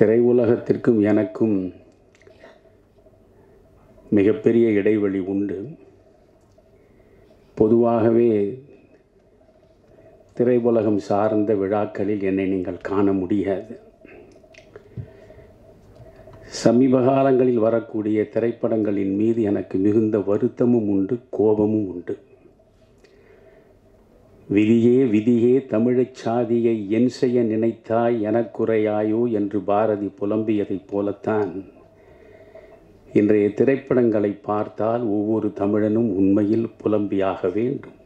திரையுலகத்திற்கும் எனக்கும் மிகப்பெரிய இடைவெளி உண்டு. பொதுவாகவே திரையுலகம் சார்ந்த விழாக்களில் என்னை நீங்கள் காண முடியாது. சமீப காலங்களில் வரக்கூடிய திரைப்படங்களின் மீது எனக்கு மிகுந்த வருத்தமும் உண்டு கோபமும் உண்டு. விதியே விதியே தமிழச் சாதியை என் செய்ய நினைத்தாய் எனக்குறையாயோ என்று பாரதி புலம்பியதைப் போலத்தான். இன்றைய திரைப்படங்களை பார்த்தால் ஒவ்வொரு தமிழனும் உண்மையில் புலம்பியாக வேண்டும்.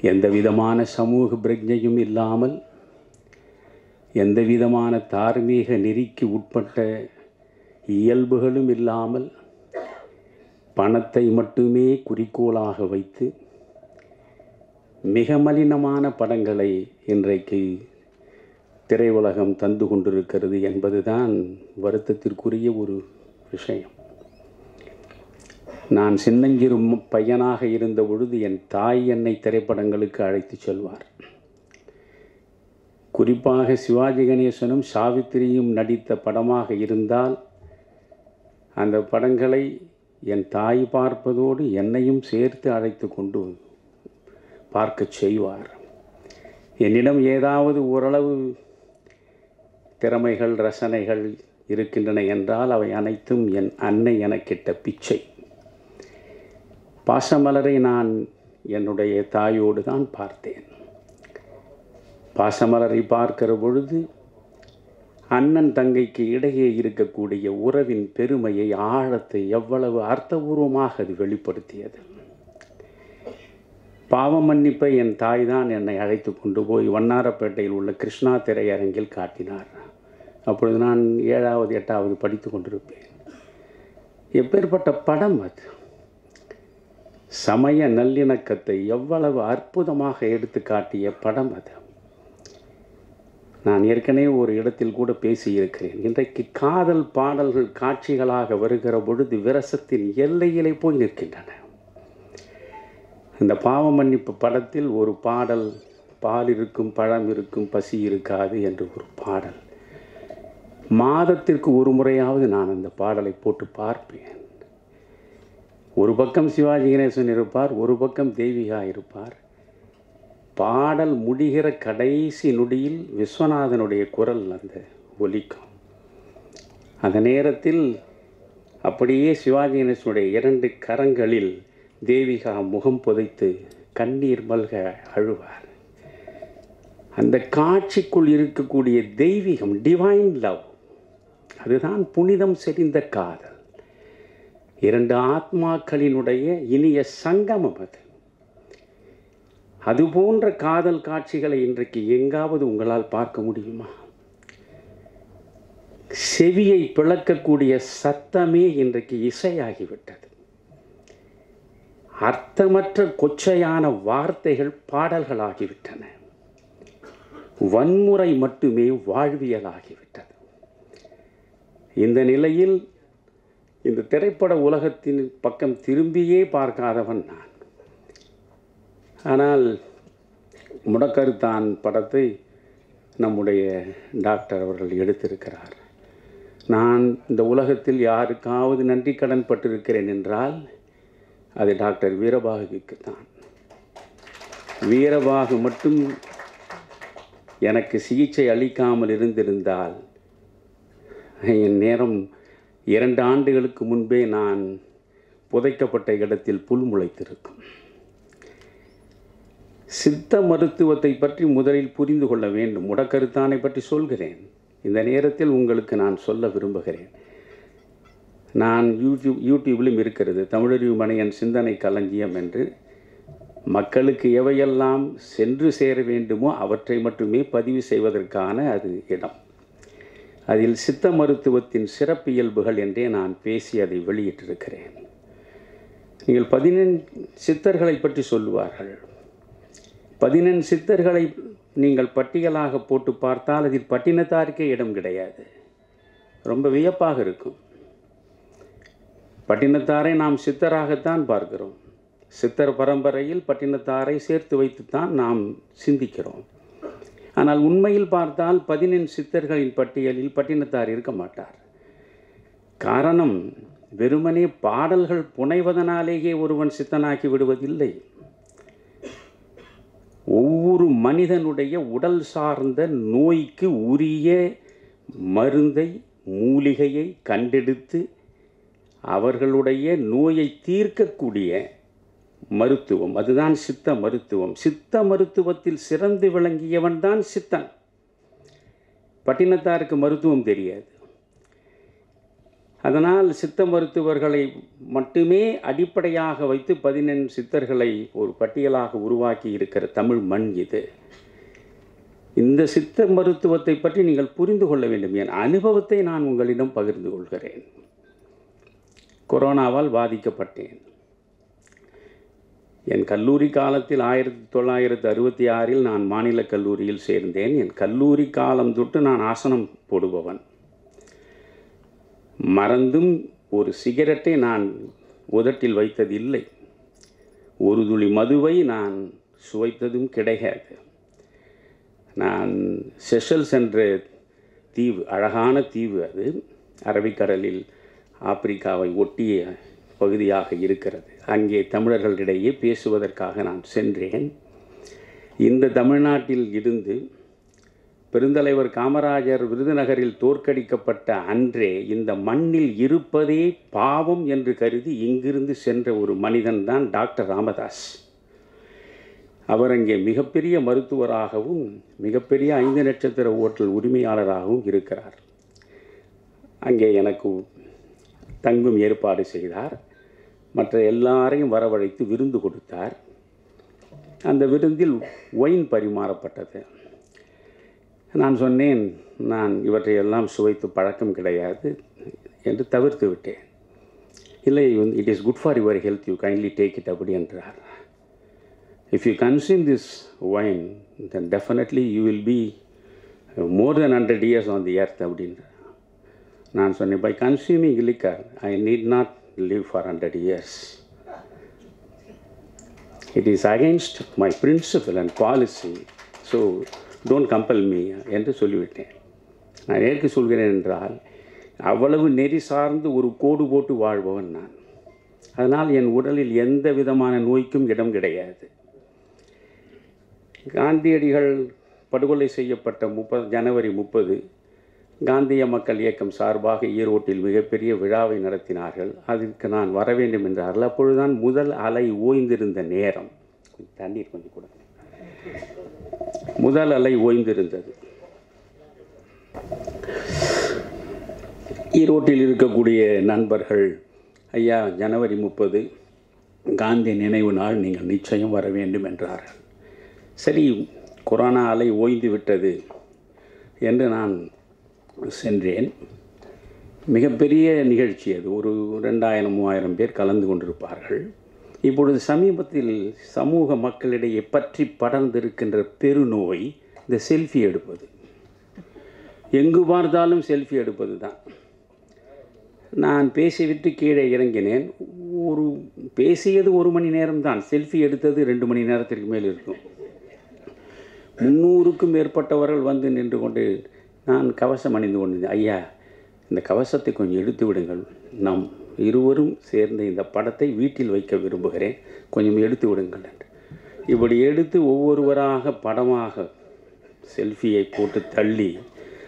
எந்த விதமான சமூக பிரஜையும் இல்லாமல் எந்த விதமான தார்மீக நெறிக்கு உட்பட்ட இயல்புகளும் இல்லாமல் பணத்தை மட்டுமே குறிக்கோளாக வைத்து மிக மலினமான படங்களை இன்றைக்கு திரையுலகம் தந்து கொண்டிருக்கிறது என்பதுதான் வருத்தத்திற்குரிய ஒரு விஷயம். நான் சின்னஞ்சிறு பையனாக இருந்த பொழுது என் தாய் என்னை திரைப்படங்களுக்கு அழைத்து செல்வார். குறிப்பாக சிவாஜி கணேசனும் சாவித்திரியும் நடித்த படமாக இருந்தால் அந்த படங்களை என் தாய் பார்ப்பதோடு என்னையும் சேர்த்து அழைத்து கொண்டு பார்க்கச் செய்வார். என்னிடம் ஏதாவது ஓரளவு திறமைகள் ரசனைகள் இருக்கின்றன என்றால் அவை அனைத்தும் என் அன்னை எனக்கிட்ட பிச்சை. பாசமலரை நான் என்னுடைய தாயோடு தான் பார்த்தேன். பாசமலரை பார்க்கிற பொழுது அண்ணன் தங்கைக்கு இடையே இருக்கக்கூடிய உறவின் பெருமையை ஆழத்தை எவ்வளவு அர்த்தபூர்வமாக அது வெளிப்படுத்தியது. பாவ மன்னிப்பை என் தாய் தான் என்னை அழைத்து கொண்டு போய் வண்ணாரப்பேட்டையில் உள்ள கிருஷ்ணா திரையரங்கில் காட்டினார். அப்பொழுது நான் ஏழாவது எட்டாவது படித்து கொண்டிருப்பேன். எப்பேற்பட்ட படம் அது? சமய நல்லிணக்கத்தை எவ்வளவு அற்புதமாக எடுத்து காட்டிய படம் அது? நான் ஏற்கனவே ஒரு இடத்தில் கூட பேசியிருக்கிறேன். இன்றைக்கு காதல் பாடல்கள் காட்சிகளாக வருகிற பொழுது விரசத்தின் எல்லையிலே போய் நிற்கின்றன. இந்த பாவ மன்னிப்பு படத்தில் ஒரு பாடல் பால் இருக்கும் பழம் இருக்கும் பசி இருக்காது என்று ஒரு பாடல். மாதத்திற்கு ஒரு முறையாவது நான் அந்த பாடலை போட்டு பார்ப்பேன். ஒரு பக்கம் சிவாஜி கணேசன் இருப்பார் ஒரு பக்கம் தெய்விகா இருப்பார். பாடல் முடிகிற கடைசி நொடியில் விஸ்வநாதனுடைய குரல் அந்த ஒலிக்கும். அந்த நேரத்தில் அப்படியே சிவாஜி கணேசனுடைய இரண்டு கரங்களில் தேவிகா முகம் புதைத்து கண்ணீர் மல்க அழுவார். அந்த காட்சிக்குள் இருக்கக்கூடிய தெய்வீகம் டிவைன் லவ் அதுதான் புனிதம் செறிந்த காதல். இரண்டு ஆத்மாக்களினுடைய இனிய சங்கமம் அது. அது போன்ற காதல் காட்சிகளை இன்றைக்கு எங்காவது உங்களால் பார்க்க முடியுமா? செவியை பிளக்கக்கூடிய சத்தமே இன்றைக்கு இசையாகிவிட்டது. அர்த்தமற்ற கொச்சையான வார்த்தைகள் பாடல்களாகிவிட்டன. வன்முறை மட்டுமே வாழ்வியலாகிவிட்டது. இந்த நிலையில் இந்த திரைப்பட உலகத்தின் பக்கம் திரும்பியே பார்க்காதவன் நான். ஆனால் முடக்கருத்தான் படத்தை நம்முடைய டாக்டர் அவர்கள் எடுத்திருக்கிறார். நான் இந்த உலகத்தில் யாருக்காவது நன்றி கடன் பட்டிருக்கிறேன் என்றால் அது டாக்டர் வீரபாகுவுக்கு தான். வீரபாகு மட்டும் எனக்கு சிகிச்சை அளிக்காமல் இருந்திருந்தால் என் நேரம் இரண்டு ஆண்டுகளுக்கு முன்பே நான் புதைக்கப்பட்ட இடத்தில் புல் முளைத்திருக்கும். சித்த மருத்துவத்தை பற்றி முதலில் புரிந்து கொள்ள வேண்டும். முடக்கருத்தானை பற்றி சொல்கிறேன். இந்த நேரத்தில் உங்களுக்கு நான் சொல்ல விரும்புகிறேன். நான் யூடியூப் யூடியூப்லையும் இருக்கிறது. தமிழறிவு சிந்தனை களஞ்சியம் என்று. மக்களுக்கு எவையெல்லாம் சென்று சேர வேண்டுமோ அவற்றை மட்டுமே பதிவு செய்வதற்கான அது இடம். அதில் சித்த மருத்துவத்தின் சிறப்பியல்புகள் என்றே நான் பேசி அதை வெளியிட்டிருக்கிறேன். நீங்கள் பதினெண் சித்தர்களை பற்றி சொல்லுவார்கள். பதினெண் சித்தர்களை நீங்கள் பட்டியலாக போட்டு பார்த்தால் அதில் பட்டினத்தாருக்கே இடம் கிடையாது. ரொம்ப வியப்பாக இருக்கும். பட்டினத்தாரை நாம் சித்தராகத்தான் பார்க்கிறோம். சித்தர் பரம்பரையில் பட்டினத்தாரை சேர்த்து வைத்துத்தான் நாம் சிந்திக்கிறோம். ஆனால் உண்மையில் பார்த்தால் பதினெண் சித்தர்களின் பட்டியலில் பட்டினத்தார் இருக்க மாட்டார். காரணம் வெறுமனே பாடல்கள் புனைவதனாலேயே ஒருவன் சித்தனாக்கி விடுவதில்லை. ஒவ்வொரு மனிதனுடைய உடல் சார்ந்த நோய்க்கு உரிய மருந்தை மூலிகையை கண்டெடுத்து அவர்களுடைய நோயை தீர்க்கக்கூடிய மருத்துவம். அதுதான் சித்த மருத்துவம். சித்த மருத்துவத்தில் சிறந்து விளங்கியவன் தான் சித்தன். பட்டினத்தாருக்கு மருத்துவம் தெரியாது. அதனால் சித்த மருத்துவர்களை மட்டுமே அடிப்படையாக வைத்து பதினெண் சித்தர்களை ஒரு பட்டியலாக உருவாக்கி இருக்கிற தமிழ் மண் இது. இந்த சித்த மருத்துவத்தை பற்றி நீங்கள் புரிந்து கொள்ள வேண்டும். என் அனுபவத்தை நான் உங்களிடம் பகிர்ந்து கொள்கிறேன். கொரோனாவால் பாதிக்கப்பட்டேன். என் கல்லூரி காலத்தில் ஆயிரத்தி தொள்ளாயிரத்தி அறுபத்தி ஆறில் நான் மாநில கல்லூரியில் சேர்ந்தேன். என் கல்லூரி காலம் தொட்டு நான் ஆசனம் போடுபவன். மறந்தும் ஒரு சிகரெட்டை நான் உதட்டில் வைத்ததில்லை ஒரு துளி மதுவை நான் சுவைத்ததும் கிடையாது. நான் செஷல்ஸ் என்ற தீவு அழகான தீவு அது. அரபிக்கடலில் ஆப்பிரிக்காவை ஒட்டிய பகுதியாக இருக்கிறது. அங்கே தமிழர்களிடையே பேசுவதற்காக நான் சென்றேன். இந்த தமிழ்நாட்டில் இருந்து பெருந்தலைவர் காமராஜர் விருதுநகரில் தோற்கடிக்கப்பட்ட அன்றே இந்த மண்ணில் இருப்பதே பாவம் என்று கருதி இங்கிருந்து சென்ற ஒரு மனிதன்தான் டாக்டர் ராமதாஸ். அவர் அங்கே மிகப்பெரிய மருத்துவராகவும் மிகப்பெரிய ஐந்து நட்சத்திர ஓட்டல் உரிமையாளராகவும் இருக்கிறார். அங்கே எனக்கு தங்கும் ஏற்பாடு செய்தார். மற்ற எல்லாரையும் வரவழைத்து விருந்து கொடுத்தார். அந்த விருந்தில் ஒயின் பரிமாறப்பட்டது. நான் சொன்னேன் நான் இவற்றையெல்லாம் சுவைத்து பழக்கம் கிடையாது என்று தவிர்த்து விட்டேன். இல்லை it is good for your health you kindly take it அப்படி என்றார். If you consume this wine then definitely you will be more than hundred years on the earth அப்படின்ற. நான் சொன்னேன் by consuming liquor I need not live for hundred years it is against my principle and policy so don't compel me என்று சொல்லிவிட்டேன். நான் ஏற்கு சொல்கிறேன் என்றால் அவ்வளவு நெறி சார்ந்து ஒரு கோடு போட்டு வாழ்பவன் நான். அதனால் என் உடலில் எந்த விதமான நோய்க்கும் இடம் கிடையாது. காந்தியடிகள் படுகொலை செய்யப்பட்ட முப்பது ஜனவரி முப்பது காந்திய மக்கள் இயக்கம் சார்பாக ஈரோட்டில் மிகப்பெரிய விழாவை நடத்தினார்கள். அதற்கு நான் வர வேண்டும் என்றார்கள். அப்பொழுதுதான் முதல் அலை ஓய்ந்திருந்த நேரம். தண்ணீர் கொஞ்சம் கொடுங்க. முதல் அலை ஓய்ந்திருந்தது. ஈரோட்டில் இருக்கக்கூடிய நண்பர்கள் ஐயா ஜனவரி முப்பது காந்தி நினைவு நாள் நீங்கள் நிச்சயம் வர வேண்டும் என்றார்கள். சரி கொரோனா அலை ஓய்ந்து விட்டது என்று நான் சென்றேன். மிகப்பெரிய நிகழ்ச்சி அது. ஒரு ரெண்டாயிரம் மூவாயிரம் பேர் கலந்து கொண்டிருப்பார்கள். இப்பொழுது சமீபத்தில் சமூக மக்களிடையே பற்றி படர்ந்திருக்கின்ற பெருநோய் இந்த செல்ஃபி எடுப்பது. எங்கு பார்த்தாலும் செல்ஃபி எடுப்பது தான் நான் பேசிவிட்டு கீழே இறங்கினேன். ஒரு பேசியது ஒரு மணி நேரம்தான். செல்ஃபி எடுத்தது ரெண்டு மணி நேரத்திற்கு மேல் இருக்கும். முந்நூறுக்கும் மேற்பட்டவர்கள் வந்து நின்று கொண்டு நான் கவசம் அணிந்து கொண்டிருந்தேன். ஐயா இந்த கவசத்தை கொஞ்சம் எடுத்து விடுங்கள். நாம் இருவரும் சேர்ந்து இந்த படத்தை வீட்டில் வைக்க விரும்புகிறேன். கொஞ்சம் எடுத்து விடுங்கள் என்று. இப்படி எடுத்து ஒவ்வொருவராக படமாக செல்ஃபியை போட்டு தள்ளி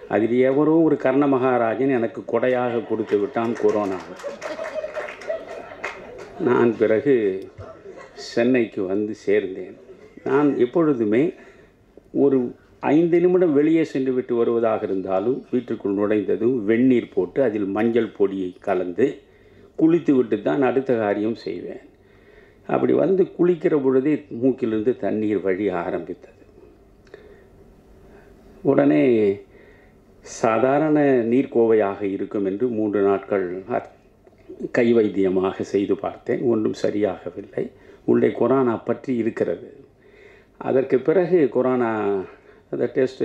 அதில் எவரோ ஒரு கர்ண மகாராஜன் எனக்கு கொடையாக கொடுத்து விட்டான் கொரோனா நான் பிறகு சென்னைக்கு வந்து சேர்ந்தேன். நான் எப்பொழுதுமே ஒரு ஐந்து நிமிடம் வெளியே சென்று விட்டு வருவதாக இருந்தாலும் வீட்டுக்குள் நுழைந்ததும் வெந்நீர் போட்டு அதில் மஞ்சள் பொடியை கலந்து குளித்து விட்டு தான் அடுத்த காரியம் செய்வேன். அப்படி வந்து குளிக்கிற பொழுதே மூக்கிலிருந்து தண்ணீர் வழி ஆரம்பித்தது. உடனே சாதாரண நீர்க்கோவையாக இருக்கும் என்று மூன்று நாட்கள் கை வைத்தியமாக செய்து பார்த்தேன். ஒன்றும் சரியாகவில்லை. உள்ளே கொரோனா பற்றி இருக்கிறது. அதற்கு பிறகு கொரோனா அந்த டெஸ்ட்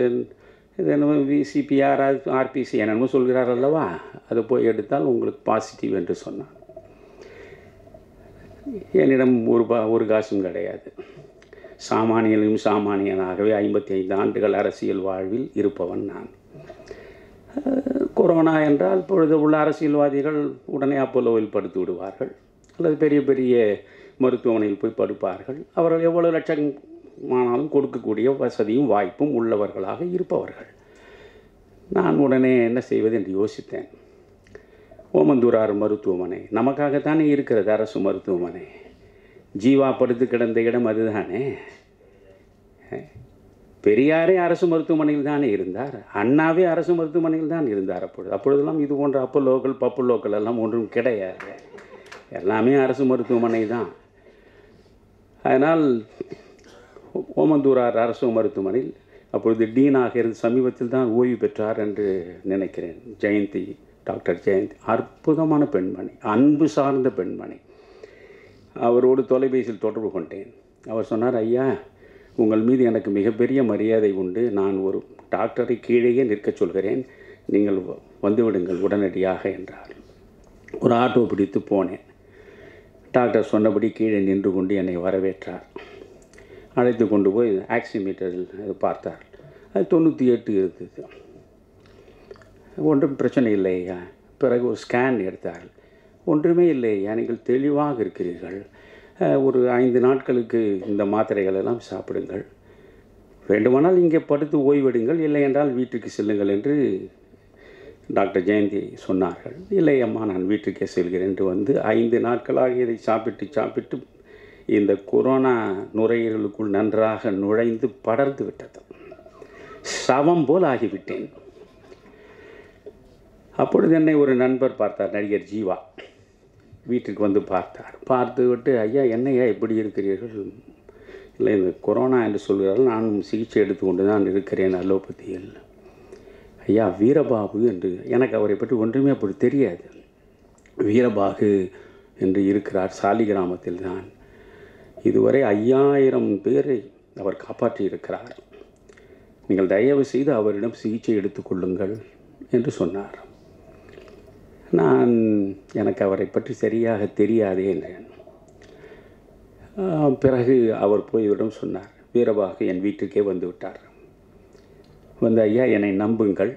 இது என்னமோ விசிபிஆர் ஆர்பிசி என்னென்னமோ சொல்கிறார் அல்லவா? அதை போய் எடுத்தால் உங்களுக்கு பாசிட்டிவ் என்று சொன்னான் என்னிடம் ஒரு பா ஒரு காசும் கிடையாது. சாமானியனையும் சாமானியனாகவே ஐம்பத்தி ஐந்து ஆண்டுகள் அரசியல் வாழ்வில் இருப்பவன் நான். கொரோனா என்றால் இப்பொழுது உள்ள அரசியல்வாதிகள் உடனே அப்போலோவில் படுத்து விடுவார்கள். அல்லது பெரிய பெரிய மருத்துவமனையில் போய் படுப்பார்கள். அவர்கள் எவ்வளவு ஆனாலும் கொடுக்கக்கூடிய வசதியும் வாய்ப்பும் உள்ளவர்களாக இருப்பவர்கள். நான் உடனே என்ன செய்வது என்று யோசித்தேன். ஓமந்தூரார் மருத்துவமனை நமக்காகத்தானே இருக்கிறது அரசு மருத்துவமனை. ஜீவா படுத்து கிடந்த இடம் அதுதானே? பெரியாரே அரசு மருத்துவமனையில் தானே இருந்தார்? அண்ணாவே அரசு மருத்துவமனையில் தான் இருந்தார் அப்பொழுது. அப்பொழுதெல்லாம் இது போன்ற அப்பல்லோக்கள் பப்புலோக்கள் எல்லாம் ஒன்றும் கிடையாது. எல்லாமே அரசு மருத்துவமனை தான். அதனால் ஓமந்தூரார் அரசு மருத்துவமனையில் அப்பொழுது டீனாக இருந்து சமீபத்தில் தான் ஓய்வு பெற்றார் என்று நினைக்கிறேன். ஜெயந்தி டாக்டர் ஜெயந்தி அற்புதமான பெண்மணி அன்பு சார்ந்த பெண்மணி. அவரோடு தொலைபேசியில் தொடர்பு கொண்டேன். அவர் சொன்னார் ஐயா உங்கள் மீது எனக்கு மிகப்பெரிய மரியாதை உண்டு. நான் ஒரு டாக்டரை கீழேயே நிற்கச் சொல்கிறேன். நீங்கள் வ- வந்துவிடுங்கள் உடனடியாக என்றார். ஒரு ஆட்டோ பிடித்து போனேன். டாக்டர் சொன்னபடி கீழே நின்று கொண்டு என்னை வரவேற்றார். அழைத்து கொண்டு போய் ஆக்சிமீட்டரில் அது அது தொண்ணூற்றி எட்டு இருந்தது. ஒன்றும் பிரச்சனை இல்லை ஐயா பிறகு ஒரு ஸ்கேன் எடுத்தார்கள். ஒன்றுமே இல்லை ஐயா நீங்கள் தெளிவாக இருக்கிறீர்கள். ஒரு ஐந்து நாட்களுக்கு இந்த மாத்திரைகள் எல்லாம் சாப்பிடுங்கள். வேண்டுமானால் இங்கே படுத்து ஓய்வெடுங்கள். இல்லை என்றால் வீட்டுக்கு செல்லுங்கள் என்று டாக்டர் ஜெயந்தி சொன்னார்கள். இல்லை அம்மா நான் வீட்டுக்கே செல்கிறேன் என்று வந்து ஐந்து நாட்களாக இதை சாப்பிட்டு சாப்பிட்டு இந்த கொரோனா நுரையீரலுக்குள் நன்றாக நுழைந்து படர்ந்து விட்டது. சவம் போல் ஆகிவிட்டேன். அப்பொழுது என்னை ஒரு நண்பர் பார்த்தார் நடிகர் ஜீவா. வீட்டுக்கு வந்து பார்த்தார். பார்த்து விட்டு ஐயா என்னையா இப்படி இருக்கிறீர்கள்? இல்லை இந்த கொரோனா என்று சொல்கிறார்கள். நானும் சிகிச்சை எடுத்துக்கொண்டு தான் இருக்கிறேன் அலோபதியில். ஐயா வீரபாபு என்று. எனக்கு அவரை பற்றி ஒன்றுமே அப்படி தெரியாது. வீரபாகு என்று இருக்கிறார் சாலி கிராமத்தில் தான். இதுவரை ஐயாயிரம் பேரை அவர் காப்பாற்றியிருக்கிறார். நீங்கள் தயவு செய்து அவரிடம் சிகிச்சை எடுத்துக்கொள்ளுங்கள் என்று சொன்னார். நான் எனக்கு அவரை பற்றி சரியாக தெரியாதே என்றேன் பிறகு அவர் போய் இவரிடம் சொன்னார் வீரபாகு என் வீட்டுக்கே வந்து விட்டார். வந்து ஐயா என்னை நம்புங்கள்.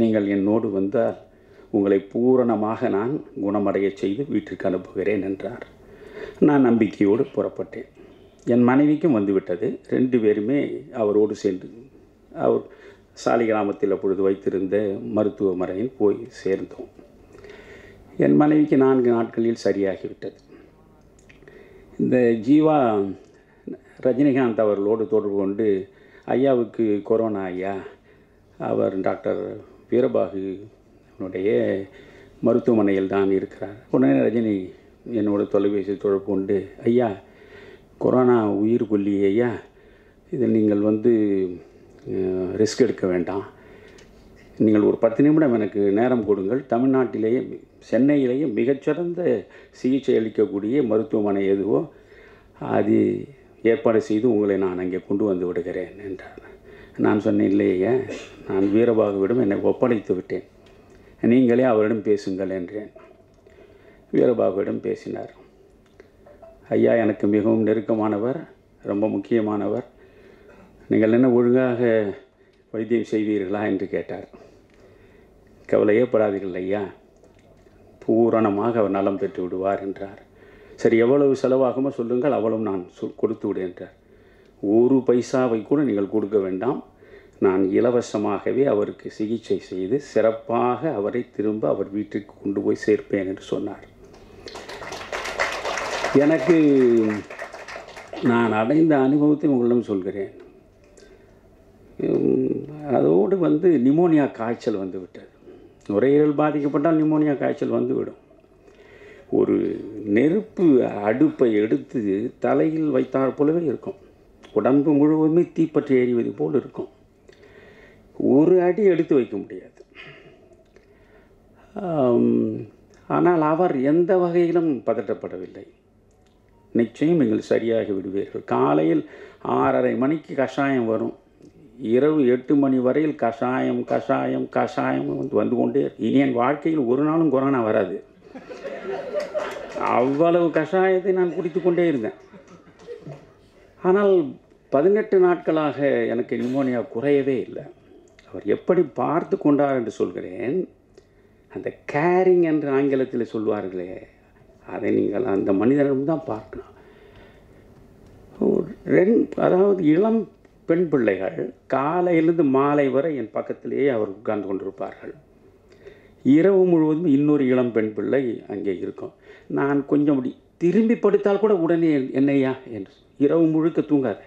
நீங்கள் என்னோடு வந்தால் உங்களை பூரணமாக நான் குணமடையச் செய்து வீட்டிற்கு அனுப்புகிறேன் என்றார். நான் நம்பிக்கையோடு புறப்பட்டேன். என் மனைவிக்கும் வந்துவிட்டது. ரெண்டு பேருமே அவரோடு சேர்ந்து அவர் சாலி கிராமத்தில் அப்பொழுது வைத்திருந்த மருத்துவமனையில் போய் சேர்ந்தோம். என் மனைவிக்கு நான்கு நாட்களில் சரியாகிவிட்டது. இந்த ஜீவா ரஜினிகாந்த் அவர்களோடு தொடர்பு கொண்டு ஐயாவுக்கு கொரோனா ஐயா அவர் டாக்டர் வீரபாகுனுடைய மருத்துவமனையில் தான் இருக்கிறார். உடனே ரஜினி என்னோட தொலைபேசி தொடர்பு கொண்டு ஐயா கொரோனா உயிர் கொல்லி ஐயா. இதில் நீங்கள் வந்து ரிஸ்க் எடுக்க வேண்டாம். நீங்கள் ஒரு பத்து நிமிடம் எனக்கு நேரம் கொடுங்கள். தமிழ்நாட்டிலேயே சென்னையிலேயே மிகச்சிறந்த சிகிச்சை அளிக்கக்கூடிய மருத்துவமனை எதுவோ அது ஏற்பாடு செய்து உங்களை நான் அங்கே கொண்டு வந்து விடுகிறேன் என்றார். நான் சொன்னேன் இல்லையே நான் வீரபாகுவிடம் என்னை ஒப்படைத்து விட்டேன். நீங்களே அவரிடம் பேசுங்கள் என்றேன். வீரபாபுவிடம் பேசினார். ஐயா எனக்கு மிகவும் நெருக்கமானவர் ரொம்ப முக்கியமானவர். நீங்கள் என்ன ஒழுங்காக வைத்தியம் செய்வீர்களா? என்று கேட்டார். கவலையே படாதீர்கள் ஐயா. பூரணமாக அவர் நலம் பெற்று விடுவார் என்றார். சரி எவ்வளவு செலவாகுமோ சொல்லுங்கள் அவ்வளவு நான் சொல் கொடுத்து விடு என்றார். ஒரு பைசாவை கூட நீங்கள் கொடுக்க வேண்டாம். நான் இலவசமாகவே அவருக்கு சிகிச்சை செய்து சிறப்பாக அவரை திரும்ப அவர் வீட்டுக்கு கொண்டு போய் சேர்ப்பேன் என்று சொன்னார். எனக்கு நான் அடைந்த அனுபவத்தை உங்களிடம் சொல்கிறேன். அதோடு வந்து நிமோனியா காய்ச்சல் வந்து விட்டது. நுரையீரல் பாதிக்கப்பட்டால் நிமோனியா காய்ச்சல் வந்துவிடும் ஒரு நெருப்பு அடுப்பை எடுத்து தலையில் வைத்தாற் போலவே இருக்கும். உடம்பு முழுவதுமே தீப்பற்றி எறிவது போல் இருக்கும். ஒரு அடி எடுத்து வைக்க முடியாது. ஆனால் அவர் எந்த வகையிலும் பதட்டப்படவில்லை. நிச்சயம் நீங்கள் சரியாகி விடுவீர்கள். காலையில் ஆறரை மணிக்கு கஷாயம் வரும். இரவு எட்டு மணி வரையில் கஷாயம் கஷாயம் கஷாயம் வந்து வந்து கொண்டே இனி என் வாழ்க்கையில் ஒரு நாளும் கொரோனா வராது. அவ்வளவு கஷாயத்தை நான் குடித்து கொண்டே இருந்தேன். ஆனால் பதினெட்டு நாட்களாக எனக்கு நிமோனியா குறையவே இல்லை. அவர் எப்படி பார்த்து கொண்டார் என்று சொல்கிறேன். அந்த கேரிங் என்று ஆங்கிலத்தில் சொல்வார்களே அதை நீங்கள் அந்த மனிதனிடம் தான் பார்க்கணும் ஒரு ரெண் அதாவது இளம் பெண் பிள்ளைகள் காலையிலிருந்து மாலை வரை என் பக்கத்திலேயே அவர் உட்கார்ந்து கொண்டிருப்பார்கள். இரவு முழுவதும் இன்னொரு இளம் பெண் பிள்ளை அங்கே இருக்கும். நான் கொஞ்சம் அப்படி திரும்பி படுத்தால் கூட உடனே என்னையா என்று இரவு முழுக்க தூங்காத.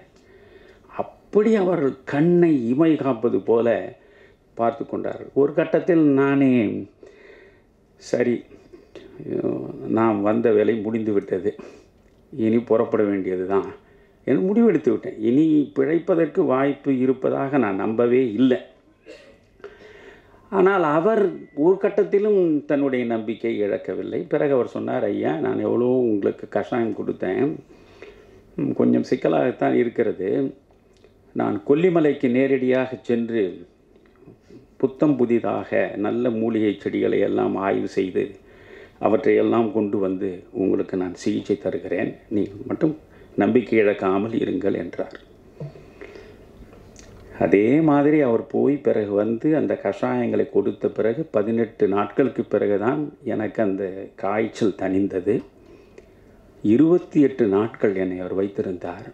அப்படி அவர்கள் கண்ணை இமை காப்பது போல பார்த்து கொண்டார்கள். ஒரு கட்டத்தில் நானே சரி நாம் வந்த வேலை முடிந்து விட்டது. இனி புறப்பட வேண்டியது தான் என்று முடிவெடுத்து விட்டேன். இனி பிழைப்பதற்கு வாய்ப்பு இருப்பதாக நான் நம்பவே இல்லை. ஆனால் அவர் ஒரு கட்டத்திலும் தன்னுடைய நம்பிக்கை இழக்கவில்லை. பிறகு அவர் சொன்னார் ஐயா நான் எவ்வளோ உங்களுக்கு கஷாயம் கொடுத்தேன். கொஞ்சம் சிக்கலாகத்தான் இருக்கிறது. நான் கொல்லிமலைக்கு நேரடியாக சென்று புத்தம் புதிதாக நல்ல மூலிகை செடிகளை எல்லாம் ஆய்வு செய்து அவற்றையெல்லாம் கொண்டு வந்து உங்களுக்கு நான் சிகிச்சை தருகிறேன். நீங்கள் மட்டும் நம்பிக்கை இழக்காமல் இருங்கள் என்றார். அதே மாதிரி அவர் போய் பிறகு வந்து அந்த கஷாயங்களை கொடுத்த பிறகு பதினெட்டு நாட்களுக்கு பிறகு தான் எனக்கு அந்த காய்ச்சல் தணிந்தது. இருபத்தி எட்டு நாட்கள் என்னை அவர் வைத்திருந்தார்.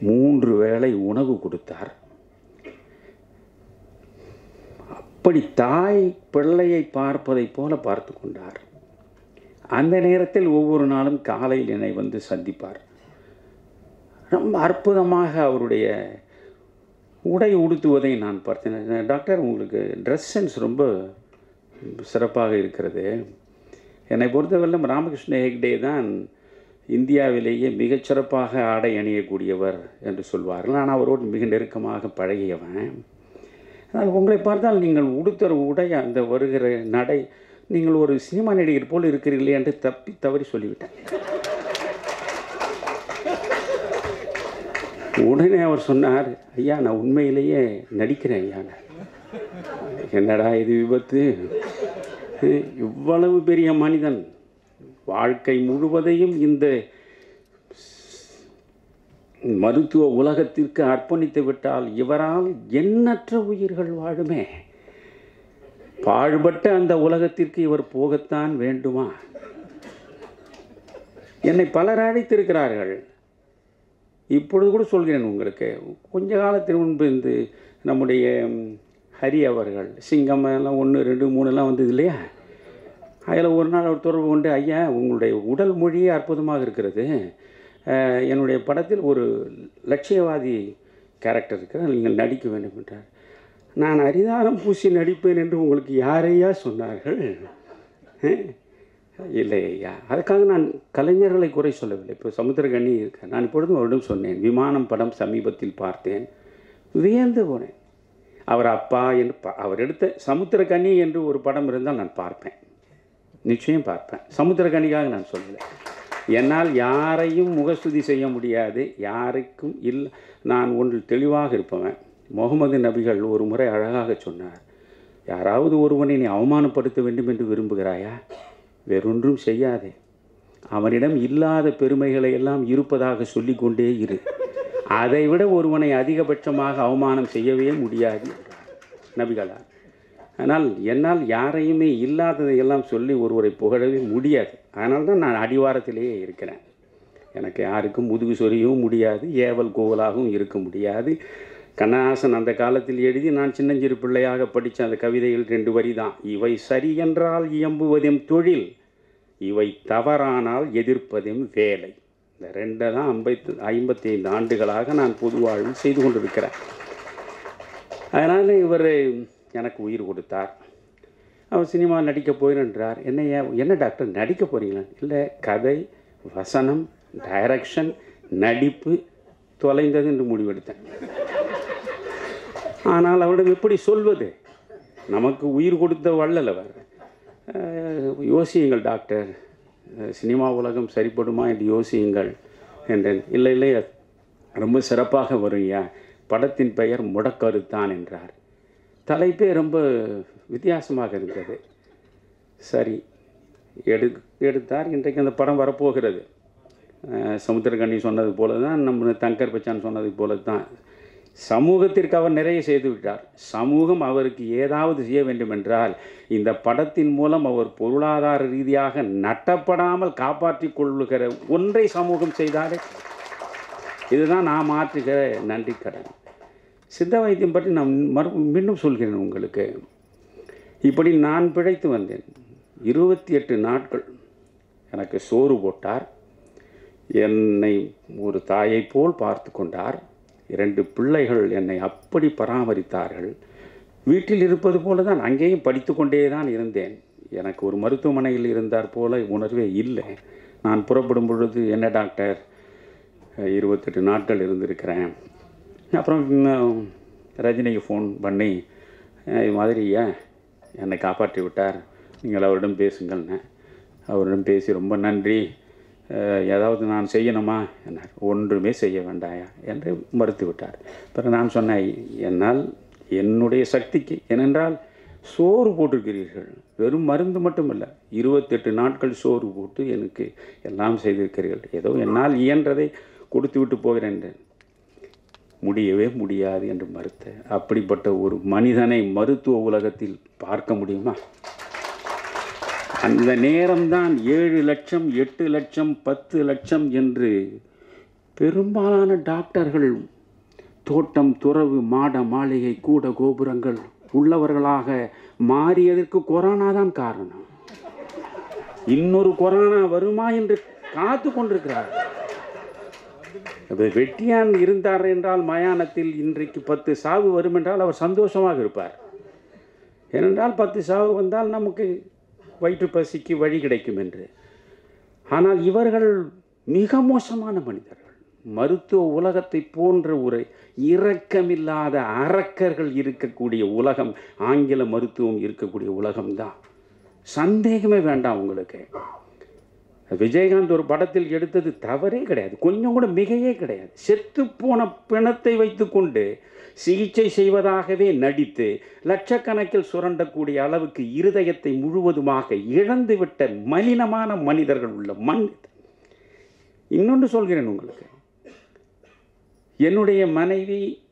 மூன்று வேளை உணவு கொடுத்தார். அப்படி தாய் பிள்ளையை பார்ப்பதைப் போல பார்த்து கொண்டார். அந்த நேரத்தில் ஒவ்வொரு நாளும் காலையில் என்னை வந்து சந்திப்பார். ரொம்ப அற்புதமாக அவருடைய உடை உடுத்துவதை நான் பார்த்தேன். டாக்டர் உங்களுக்கு ட்ரெஸ் சென்ஸ் ரொம்ப சிறப்பாக இருக்கிறது. என்னை பொறுத்தவரையிலும் ராமகிருஷ்ண ஹெக்டே தான் இந்தியாவிலேயே மிகச்சிறப்பாக ஆடை அணியக்கூடியவர் என்று சொல்வார்கள் நான் அவரோடு மிக நெருக்கமாக பழகியவன். ஆனால் உங்களை பார்த்தால் நீங்கள் உடுத்துற உடை அந்த வருகிற நடை நீங்கள் ஒரு சினிமா நடிகர் போல் இருக்கிறீர்களே என்று தப்பி தவறி சொல்லிவிட்டேன் உடனே அவர் சொன்னார் ஐயா நான் உண்மையிலேயே நடிக்கிறேன் ஐயா. என்னடா இது விபத்து? இவ்வளவு பெரிய மனிதன். வாழ்க்கை முழுவதையும் இந்த மருத்துவ உலகத்திற்கு அர்ப்பணித்து விட்டால் இவரால் எண்ணற்ற உயிர்கள் வாழுமே. பாழ்பட்ட அந்த உலகத்திற்கு இவர் போகத்தான் வேண்டுமா? என்னை பலர் அழைத்திருக்கிறார்கள். இப்பொழுது கூட சொல்கிறேன் உங்களுக்கு. கொஞ்ச காலத்திற்கு முன்பு இந்த நம்முடைய ஹரி அவர்கள் சிங்கம் எல்லாம் ஒன்று ரெண்டு மூணுலாம் வந்தது இல்லையா? அதில் ஒரு நாள் ஒரு தொடர்பு கொண்டு ஐயா உங்களுடைய உடல் மொழியே அற்புதமாக இருக்கிறது. என்னுடைய படத்தில் ஒரு லட்சியவாதி கேரக்டர் இருக்கிற நீங்கள் நடிக்க வேண்டும் என்றார். நான் அரிதாரம் பூசி நடிப்பேன் என்று உங்களுக்கு யாரையா சொன்னார்கள்? இல்லை ஐயா அதுக்காக நான் கலைஞர்களை குறை சொல்லவில்லை. இப்போ சமுத்திரகண்ணி இருக்க நான் இப்பொழுதும் அவரிடம் சொன்னேன் விமானம் படம் சமீபத்தில் பார்த்தேன் வியந்து போனேன். அவர் அப்பா என்று பா- அவர் எடுத்த சமுத்திரகண்ணி என்று ஒரு படம் இருந்தால் நான் பார்ப்பேன். நிச்சயம் பார்ப்பேன். சமுத்திரகனிக்காக நான் சொல்லலை. என்னால் யாரையும் முகஸ்துதி செய்ய முடியாது. யாருக்கும் இல்லை நான் ஒன்றில் தெளிவாக இருப்பவன். முகமது நபிகள் ஒரு முறை அழகாக சொன்னார் யாராவது ஒருவனை நீ அவமானப்படுத்த வேண்டும் என்று விரும்புகிறாயா? வேறொன்றும் செய்யாதே. அவனிடம் இல்லாத பெருமைகளை எல்லாம் இருப்பதாக சொல்லிக்கொண்டே இரு. அதைவிட ஒருவனை அதிகபட்சமாக அவமானம் செய்யவே முடியாது என்றார். நபிகளார் ஆனால் என்னால் யாரையுமே இல்லாததை எல்லாம் சொல்லி ஒருவரை புகழவே முடியாது. அதனால தான் நான் அடிவாரத்திலேயே இருக்கிறேன். எனக்கு யாருக்கும் முதுகு சொரியவும் முடியாது ஏவல் கோவலாகவும் இருக்க முடியாது. கண்ணஹாசன் அந்த காலத்தில் எழுதி நான் சின்னஞ்சிறு பிள்ளையாக படித்த அந்த கவிதைகள் ரெண்டு வரி தான் இவை சரி என்றால் இயம்புவதும் தொழில் இவை தவறானால் எதிர்ப்பதும் வேலை. இந்த ரெண்டை தான் ஐம்பத்து ஐம்பத்தி ஐந்து ஆண்டுகளாக நான் பொது வாழ்வில் செய்து கொண்டிருக்கிறேன். அதனால் இவர் எனக்கு உயிர் கொடுத்தார். அவர் சினிமா நடிக்க போயிருன்றார் என்ன என்ன டாக்டர் நடிக்க போகிறீங்களா இல்லை கதை வசனம் டைரக்ஷன் நடிப்பு தொலைந்தது என்று முடிவெடுத்தேன். ஆனால் அவரிடம் எப்படி சொல்வது நமக்கு உயிர் கொடுத்த வள்ளல் அவர். யோசியுங்கள் டாக்டர். சினிமா உலகம் சரிப்படுமா என்று யோசியுங்கள் என்றேன். இல்லை இல்லை ரொம்ப சிறப்பாக வரும் படத்தின் பெயர் முடக்கருத்தான் என்றார். தலைப்பே ரொம்ப வித்தியாசமாக இருந்தது. சரி எடு எடுத்தார். இன்றைக்கு அந்த படம் வரப்போகிறது. சமுத்திரக்கண்ணி சொன்னது போல தான் நம்ம தங்கர் பச்சான் சொன்னது போல தான் சமூகத்திற்கு அவர் நிறைய செய்து விட்டார் சமூகம் அவருக்கு ஏதாவது செய்ய வேண்டும் என்றால் இந்த படத்தின் மூலம் அவர் பொருளாதார ரீதியாக நட்டப்படாமல் காப்பாற்றிக் கொள்ளுகிற ஒன்றை சமூகம் செய்தாரே இதுதான் நான் மாற்றுகிற நன்றி கடன். சித்த வைத்தியம் பற்றி நான் மறு மீண்டும் சொல்கிறேன் உங்களுக்கு. இப்படி நான் பிழைத்து வந்தேன். இருபத்தி எட்டு நாட்கள் எனக்கு சோறு போட்டார். என்னை ஒரு தாயைப் போல் பார்த்து கொண்டார். இரண்டு பிள்ளைகள் என்னை அப்படி பராமரித்தார்கள். வீட்டில் இருப்பது போல தான் அங்கேயும் படித்து கொண்டே தான் இருந்தேன். எனக்கு ஒரு மருத்துவமனையில் இருந்தார் போல உணர்வே இல்லை. நான் புறப்படும் பொழுது என்ன டாக்டர்? இருபத்தெட்டு நாட்கள் இருந்திருக்கிறேன். அப்புறம் ரஜினிக்கு ஃபோன் பண்ணி இது மாதிரி ஏன் என்னை காப்பாற்றி விட்டார்? நீங்கள் அவரிடம் பேசுங்கள்னு. அவரிடம் பேசி ரொம்ப நன்றி. ஏதாவது நான் செய்யணுமா? என்னார். ஒன்றுமே செய்ய வேண்டாயா? என்று மறுத்து விட்டார் பிறகு நான் சொன்னேன் என்னால் என்னுடைய சக்திக்கு ஏனென்றால் சோறு போட்டிருக்கிறீர்கள். வெறும் மருந்து மட்டுமல்ல இருபத்தெட்டு நாட்கள் சோறு போட்டு எனக்கு எல்லாம் செய்திருக்கிறீர்கள். ஏதோ என்னால் இயன்றதை கொடுத்து விட்டு போகிறேன் முடியவே முடியாது என்று மறுத்த. அப்படிப்பட்ட ஒரு மனிதனை மருத்துவ உலகத்தில் பார்க்க முடியுமா? அந்த நேரம்தான் ஏழு லட்சம் எட்டு லட்சம் பத்து லட்சம் என்று பெரும்பாலான டாக்டர்கள் தோட்டம் துறவு மாட மாளிகை கூட கோபுரங்கள் உள்ளவர்களாக மாறியதற்கு கொரோனா தான் காரணம். இன்னொரு கொரோனா வருமா என்று காத்து கொண்டிருக்கிறார்கள். வெட்டியான் இருந்தார் என்றால் மயானத்தில் இன்றைக்கு பத்து சாவு வரும் என்றால் அவர் சந்தோஷமாக இருப்பார். ஏனென்றால் பத்து சாவு வந்தால் நமக்கு வயிற்று பசிக்கு வழி கிடைக்கும் என்று. ஆனால் இவர்கள் மிக மோசமான மனிதர்கள். மருத்துவ உலகத்தை போன்ற ஒரு இரக்கமில்லாத அரக்கர்கள் இருக்கக்கூடிய உலகம் ஆங்கில மருத்துவம் இருக்கக்கூடிய உலகம்தான். சந்தேகமே வேண்டாம் உங்களுக்கு. விஜயகாந்த் ஒரு படத்தில் எடுத்தது தவறே கிடையாது. கொஞ்சம் கூட மிகையே கிடையாது. செத்து போன பிணத்தை வைத்துக்கொண்டு சிகிச்சை செய்வதாகவே நடித்து லட்சக்கணக்கில் சுரண்டக்கூடிய அளவுக்கு இருதயத்தை முழுவதுமாக இழந்துவிட்ட மலினமான மனிதர்கள் உள்ள மண் இன்னொன்று சொல்கிறேன் உங்களுக்கு. என்னுடைய மனைவி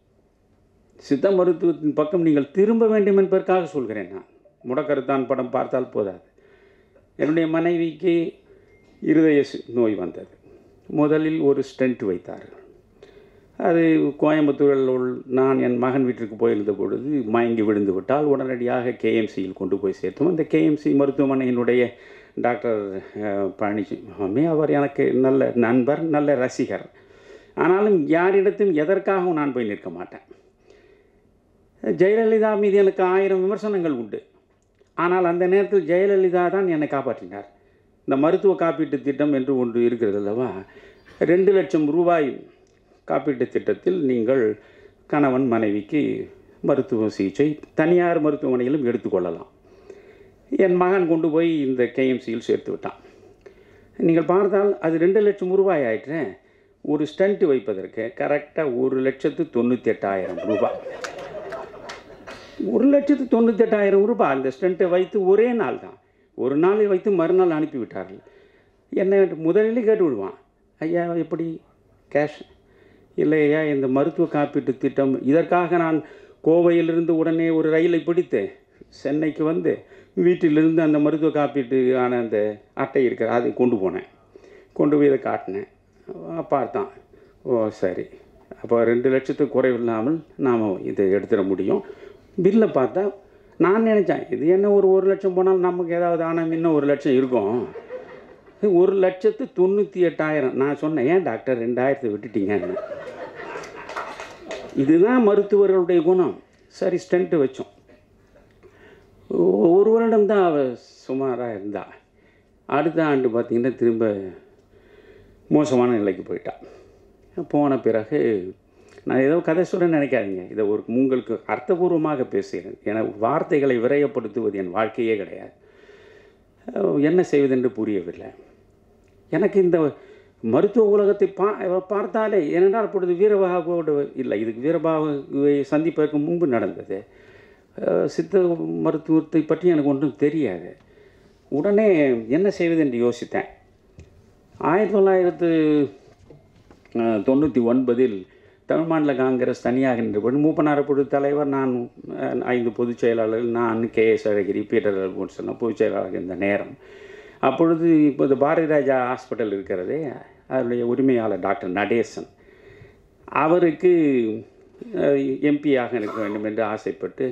சித்த மருத்துவத்தின் பக்கம் நீங்கள் திரும்ப வேண்டும் என்பதற்காக சொல்கிறேன் நான். முடக்கருத்தான் படம் பார்த்தால் போதாது. என்னுடைய மனைவிக்கு இருதய நோய் வந்தது. முதலில் ஒரு ஸ்டென்ட் வைத்தார்கள். அது கோயம்புத்தூரில் உள் நான் என் மகன் வீட்டிற்கு போயிருந்த பொழுது மயங்கி விழுந்து விட்டால் உடனடியாக கேஎம்சியில் கொண்டு போய் சேர்த்தோம். அந்த கேஎம்சி மருத்துவமனையினுடைய டாக்டர் பழனிசாமி அவர் எனக்கு நல்ல நண்பர் நல்ல ரசிகர். ஆனாலும் யாரிடத்தும் எதற்காகவும் நான் போய் நிற்க மாட்டேன். ஜெயலலிதா மீது எனக்கு ஆயிரம் விமர்சனங்கள் உண்டு. ஆனால் அந்த நேரத்தில் ஜெயலலிதா தான் என்னை காப்பாற்றினார். இந்த மருத்துவ காப்பீட்டு திட்டம் என்று ஒன்று இருக்கிறது அல்லவா? ரெண்டு லட்சம் ரூபாய் காப்பீட்டுத் திட்டத்தில் நீங்கள் கணவன் மனைவிக்கு மருத்துவ சிகிச்சை தனியார் மருத்துவமனையிலும் எடுத்துக்கொள்ளலாம் என் மகன் கொண்டு போய் இந்த கேஎம்சியில் சேர்த்து விட்டான். நீங்கள் பார்த்தால் அது ரெண்டு லட்சம் ரூபாய் ஆயிட்டேன் ஒரு ஸ்டண்ட் வைப்பதற்கு கரெக்டாக ஒரு லட்சத்து தொண்ணூற்றி எட்டாயிரம் ரூபாய். ஒரு லட்சத்து தொண்ணூத்தெட்டாயிரம் ரூபாய் அந்த ஸ்டண்ட்டை வைத்து ஒரே நாள் தான். ஒரு நாளை வைத்து மறுநாள் அனுப்பிவிட்டார்கள். என்னை முதலில் கேட்டு விடுவான் ஐயா எப்படி? கேஷ்? இல்லையா இந்த மருத்துவ காப்பீட்டு திட்டம். இதற்காக நான் கோவையிலிருந்து உடனே ஒரு ரயிலை பிடித்து சென்னைக்கு வந்து வீட்டிலிருந்து அந்த மருத்துவ காப்பீட்டுக்கான அந்த அட்டை இருக்கிற அதை கொண்டு போனேன். கொண்டு போய் இதை காட்டினேன். பார்த்தான். ஓ சரி. அப்போ ரெண்டு லட்சத்துக்கு குறைவில்லாமல் நாம் இதை எடுத்துட முடியும். பில்லை பார்த்தா நான் நினச்சேன் இது என்ன ஒரு ஒரு லட்சம் போனாலும் நமக்கு ஏதாவது ஆனால் இன்னும் ஒரு லட்சம் இருக்கும். ஒரு லட்சத்து தொண்ணூற்றி எட்டாயிரம். நான் சொன்னேன் ஏன் டாக்டர் ரெண்டாயிரத்தை விட்டுட்டீங்கன்னு இதுதான் மருத்துவர்களுடைய குணம். சரி ஸ்டண்ட்டு வச்சோம். ஒ- ஒரு வருடம் தான் சுமாராக இருந்தாள் அடுத்த ஆண்டு பார்த்திங்கன்னா திரும்ப மோசமான நிலைக்கு போயிட்டாள் போன பிறகு நான் ஏதோ கதை சொல்ல நினைக்காதீங்க. இதை ஒரு உங்களுக்கு அர்த்தபூர்வமாக பேசுகிறேன். என வார்த்தைகளை விரயப்படுத்துவது என் வாழ்க்கையே கிடையாது. என்ன செய்வதென்று புரியவில்லை. எனக்கு இந்த மருத்துவ உலகத்தை பா பார்த்தாலே ஏனென்றால் அப்பொழுது வீரபாகுவோடு இல்லை. இதுக்கு வீரபாகுவை சந்திப்பதற்கு முன்பு நடந்தது. சித்த மருத்துவத்தை பற்றி எனக்கு ஒன்றும் தெரியாது. உடனே என்ன செய்வது என்று யோசித்தேன். ஆயிரத்தி தொள்ளாயிரத்து தொண்ணூற்றி ஒன்பதில் தமிழ் மாநில காங்கிரஸ் தனியாக நின்றபோது மூப்பனார் பொது தலைவர் நான் ஐந்து பொதுச் செயலாளர்கள் நான் கே எஸ் அழகிரி பீட்டர் அல்போன்ஸ் பொதுச் செயலாளர் இந்த நேரம். அப்பொழுது இப்போது பாரதிராஜா ஹாஸ்பிட்டல் இருக்கிறதே. அதனுடைய உரிமையாளர் டாக்டர் நடேசன். அவருக்கு எம்பியாக இருக்க வேண்டும் என்று ஆசைப்பட்டு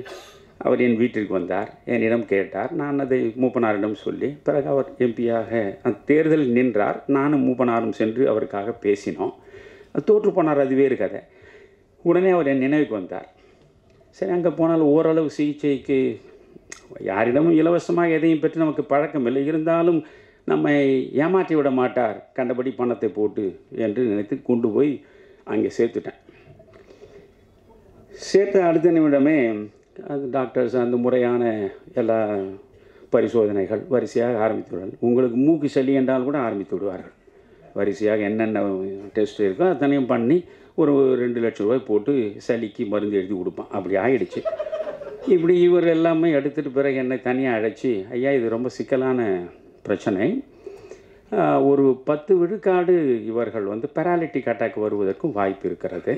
அவர் என் வீட்டிற்கு வந்தார். என்னிடம் கேட்டார். நான் அதை மூப்பனாரிடம் சொல்லி பிறகு அவர் எம்பியாக அந்த தேர்தலில் நின்றார். நானும் மூப்பனாரும் சென்று அவருக்காக பேசினோம். தோற்று போனார். அது வேறு கதை. உடனே அவர் என் நினைவுக்கு வந்தார். சரி அங்கே போனால் ஓரளவு சிகிச்சைக்கு யாரிடமும் இலவசமாக எதையும் பெற்று நமக்கு பழக்கம் இல்லை. இருந்தாலும் நம்மை ஏமாற்றி விட மாட்டார். கண்டபடி பணத்தை போட்டு என்று நினைத்து கொண்டு போய் அங்கே சேர்த்துட்டேன். சேர்த்த அடுத்த நிமிடமே அது டாக்டர்ஸ் அந்த முறையான எல்லா பரிசோதனைகள் வரிசையாக ஆரம்பித்து விடுவார்கள் உங்களுக்கு மூக்கு சளி என்றால் கூட ஆரம்பித்து விடுவார்கள். வரிசையாக என்னென்ன டெஸ்ட் இருக்கோ அத்தனையும் பண்ணி ஒரு ரெண்டு லட்சம் ரூபாய் போட்டு சளிக்கு மருந்து எழுதி கொடுப்பான். அப்படி ஆகிடுச்சு இப்படி இவர் எல்லாமே எடுத்துகிட்டு பிறகு என்னை தனியாக அழைச்சி ஐயா இது ரொம்ப சிக்கலான பிரச்சனை. ஒரு பத்து விழுக்காடு இவர்கள் வந்து பெராலிட்டிக் அட்டாக் வருவதற்கும் வாய்ப்பு இருக்கிறது.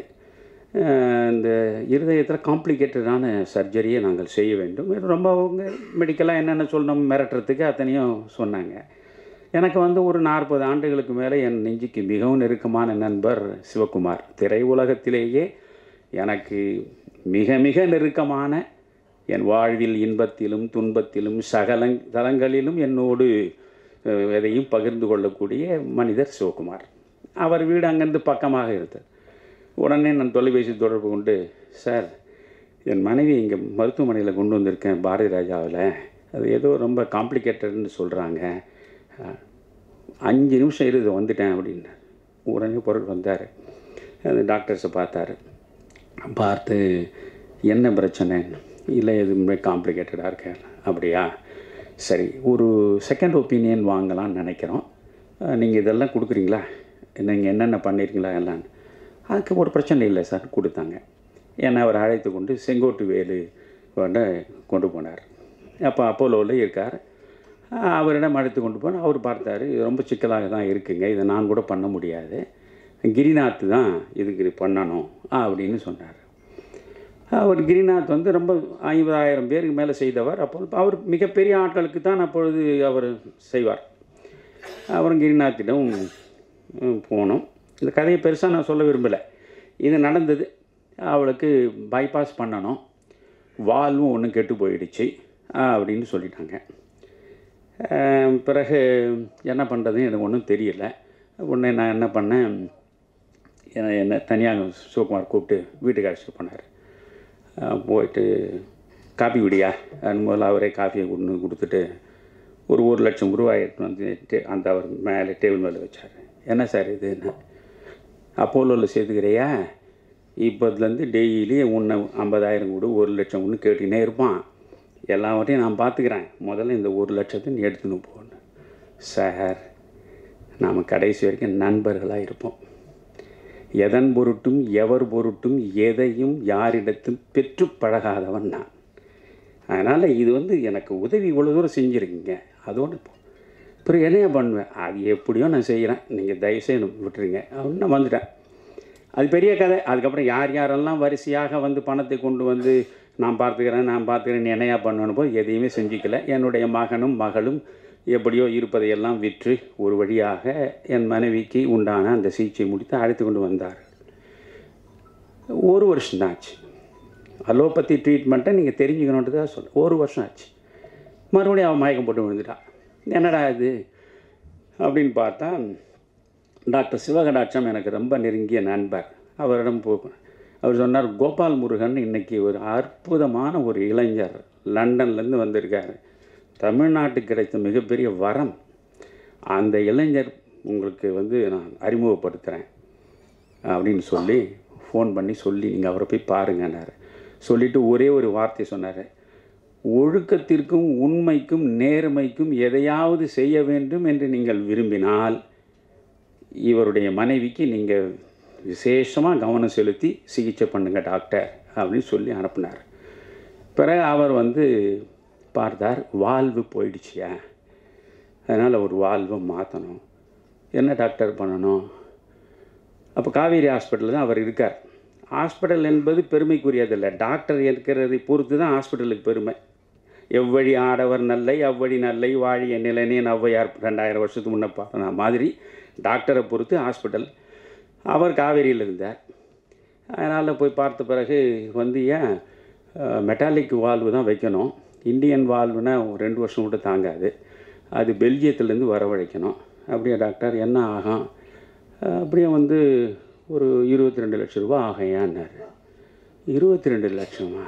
இந்த இருதயத்தில் காம்ப்ளிகேட்டடான சர்ஜரியை நாங்கள் செய்ய வேண்டும். இது ரொம்ப அவங்க மெடிக்கலாக என்னென்ன சொல்லணும் மிரட்டுறதுக்கு அத்தனையும் சொன்னாங்க. எனக்கு வந்து ஒரு நாற்பது ஆண்டுகளுக்கு மேலே என் நெஞ்சுக்கு மிகவும் நெருக்கமான நண்பர் சிவகுமார். திரையுலகத்திலேயே எனக்கு மிக மிக நெருக்கமான என் வாழ்வில் இன்பத்திலும் துன்பத்திலும் சகல தலங்களிலும் என்னோடு எதையும் பகிர்ந்து கொள்ளக்கூடிய மனிதர் சிவகுமார். அவர் வீடு அங்கேருந்து பக்கமாக இருந்தது. உடனே நான் தொலைபேசி தொடர்பு கொண்டு சார் என் மனைவி இங்கே மருத்துவமனையில் கொண்டு வந்திருக்கேன் பாரதி ராஜாவில். அது ஏதோ ரொம்ப காம்ப்ளிகேட்டட்னு சொல்கிறாங்க அஞ்சு நிமிஷம் இருது வந்துட்டேன் அப்படின்னு உடனே பொருள் வந்தார். அந்த டாக்டர்ஸை பார்த்தாரு. பார்த்து என்ன பிரச்சனைன்னு? இல்லை எதுவுமே காம்ப்ளிகேட்டடாக இருக்கேன் அப்படியா? சரி ஒரு செகண்ட் ஒப்பீனியன் வாங்கலாம்னு நினைக்கிறோம். நீங்கள் இதெல்லாம் கொடுக்குறீங்களா? நீங்கள் என்னென்ன பண்ணியிருக்கீங்களா எல்லாம்? அதுக்கு ஒரு பிரச்சனை இல்லை சார் கொடுத்தாங்க. என்னை அவர் அழைத்து கொண்டு செங்கோட்டு வேலு கொண்ட கொண்டு போனார். அப்போ அப்போலோவில் இருக்கார். அவரிடம் அழைத்து கொண்டு போனால் அவர் பார்த்தாரு இது ரொம்ப சிக்கலாக தான் இருக்குங்க இதை நான் கூட பண்ண முடியாது. கிரிநாத் தான் இதுக்கு இது பண்ணணும் அப்படின்னு சொன்னார். அவர் கிரிநாத் வந்து ரொம்ப ஐம்பதாயிரம் பேருக்கு மேலே செய்தவர். அப்போ அவர் மிகப்பெரிய ஆட்களுக்கு தான் அப்பொழுது அவர் செய்வார். அப்புறம் கிரிநாத்திடம் போனோம். இந்த கதையை பெருசாக நான் சொல்ல விரும்பலை. இது நடந்தது. அவளுக்கு பைபாஸ் பண்ணணும். வால்வும் ஒன்றும் கெட்டு போயிடுச்சு அப்படின்னு சொல்லிட்டாங்க. பிறகு என்ன பண்ணுறதுன்னு எனக்கு ஒன்றும் தெரியல. உடனே நான் என்ன பண்ணேன்? என்னை தனியாக சிவகுமார் கூப்பிட்டு வீட்டுக்கு அழைச்சிட்டு போனார். போயிட்டு காப்பி குடியா? அது முதல்ல அவரே காஃபியை கொண்டு கொடுத்துட்டு ஒரு ஒரு லட்சம் ரூபாய் எடுத்துட்டு வந்து அந்த அவர் மேலே டேபிள் மேலே வச்சார். என்ன சார் இதுன்னு அப்போலோவில் சேர்த்துக்கிறியா? இப்போதுலேருந்து டெய்லி ஒன்று ஐம்பதாயிரம் கொடு ஒரு லட்சம் ஒன்று கேட்டுக்கினே இருப்பான். எல்லாவற்றையும் நான் பார்த்துக்கிறேன். முதல்ல இந்த ஒரு லட்சத்தை நீ எடுத்துன்னு போகணும் சார் நாம் கடைசி வரைக்கும் நண்பர்களாக இருப்போம். எதன் பொருட்டும் எவர் பொருட்டும் எதையும் யாரிடத்தும் பெற்று பழகாதவன் நான். அதனால் இது வந்து எனக்கு உதவி இவ்வளோ தூரம் செஞ்சுருக்கீங்க. அதோடு அப்புறம் என்னையா பண்ணுவேன்? அது எப்படியோ நான் செய்கிறேன் நீங்கள் தயவுசெய்து விட்டுருங்க. அப்படின்னு நான் வந்துட்டேன். அது பெரிய கதை. அதுக்கப்புறம் யார் யாரெல்லாம் வரிசையாக வந்து பணத்தை கொண்டு வந்து நான் பார்த்துக்கிறேன் நான் பார்த்துக்கிறேன் என்னையா பண்ணணும் போது எதையுமே செஞ்சுக்கல. என்னுடைய மகனும் மகளும் எப்படியோ இருப்பதையெல்லாம் விற்று ஒரு வழியாக என் மனைவிக்கு உண்டான அந்த சிகிச்சை முடித்து அழைத்து கொண்டு வந்தார். ஒரு வருஷம் தான் ஆச்சு. அலோபதி ட்ரீட்மெண்ட்டை நீங்கள் தெரிஞ்சுக்கணுன்றதா சொல்ல ஒரு வருஷம் ஆச்சு. மறுபடியும் அவன் மயக்கம் போட்டு விழுந்துட்டான் என்னடா இது? அப்படின்னு பார்த்தா டாக்டர் சிவகடாட்சம் எனக்கு ரொம்ப நெருங்கிய நண்பர். அவரிடம் போ அவர் சொன்னார் கோபால் முருகன் இன்னைக்கு ஒரு அற்புதமான ஒரு இளைஞர் லண்டன்லேருந்து வந்திருக்காரு. தமிழ்நாட்டுக்கு கிடைத்த மிகப்பெரிய வரம் அந்த இளைஞர் உங்களுக்கு வந்து நான் அறிமுகப்படுத்துகிறேன் அப்படின்னு சொல்லி ஃபோன் பண்ணி சொல்லி நீங்கள் அவரை போய் பாருங்கன்னாரு. சொல்லிவிட்டு ஒரே ஒரு வார்த்தை சொன்னார். ஒழுக்கத்திற்கும் உண்மைக்கும் நேர்மைக்கும் எதையாவது செய்ய வேண்டும் என்று நீங்கள் விரும்பினால் இவருடைய மனைவிக்கு நீங்கள் விசேஷமாக கவனம் செலுத்தி சிகிச்சை பண்ணுங்கள் டாக்டர் அப்படின்னு சொல்லி அனுப்புனார். பிறகு அவர் வந்து பார்த்தார் வால்வு போயிடுச்சியா. அதனால் ஒரு வால்வை மாற்றணும் என்ன டாக்டர் பண்ணணும்? அப்போ காவேரி ஹாஸ்பிட்டலில் தான் அவர் இருக்கார். ஹாஸ்பிட்டல் என்பது பெருமைக்குரியதில்லை. டாக்டர் இருக்கிறதை பொறுத்து தான் ஹாஸ்பிட்டலுக்கு பெருமை. எவ்வழி ஆடவர் நல்லை அவ்வழி நல்லை வாழிய நிலனேன் ஔவையார் ரெண்டாயிரம் வருஷத்துக்கு முன்னே பாடின மாதிரி டாக்டரை பொறுத்து ஹாஸ்பிட்டல் அவர் காவேரியில் இருந்தார். அதனால் போய் பார்த்த பிறகு வந்து ஏன் மெட்டாலிக் வால்வு தான் வைக்கணும். இந்தியன் வால்வுனா ஒரு ரெண்டு வருஷம் கூட தாங்காது. அது பெல்ஜியத்துலேருந்து வரவழைக்கணும். அப்படியே டாக்டர் என்ன ஆகும்? அப்படியே வந்து ஒரு இருபத்தி ரெண்டு லட்சம் ரூபா ஆகையான்னாரு. இருபத்தி ரெண்டு லட்சமா?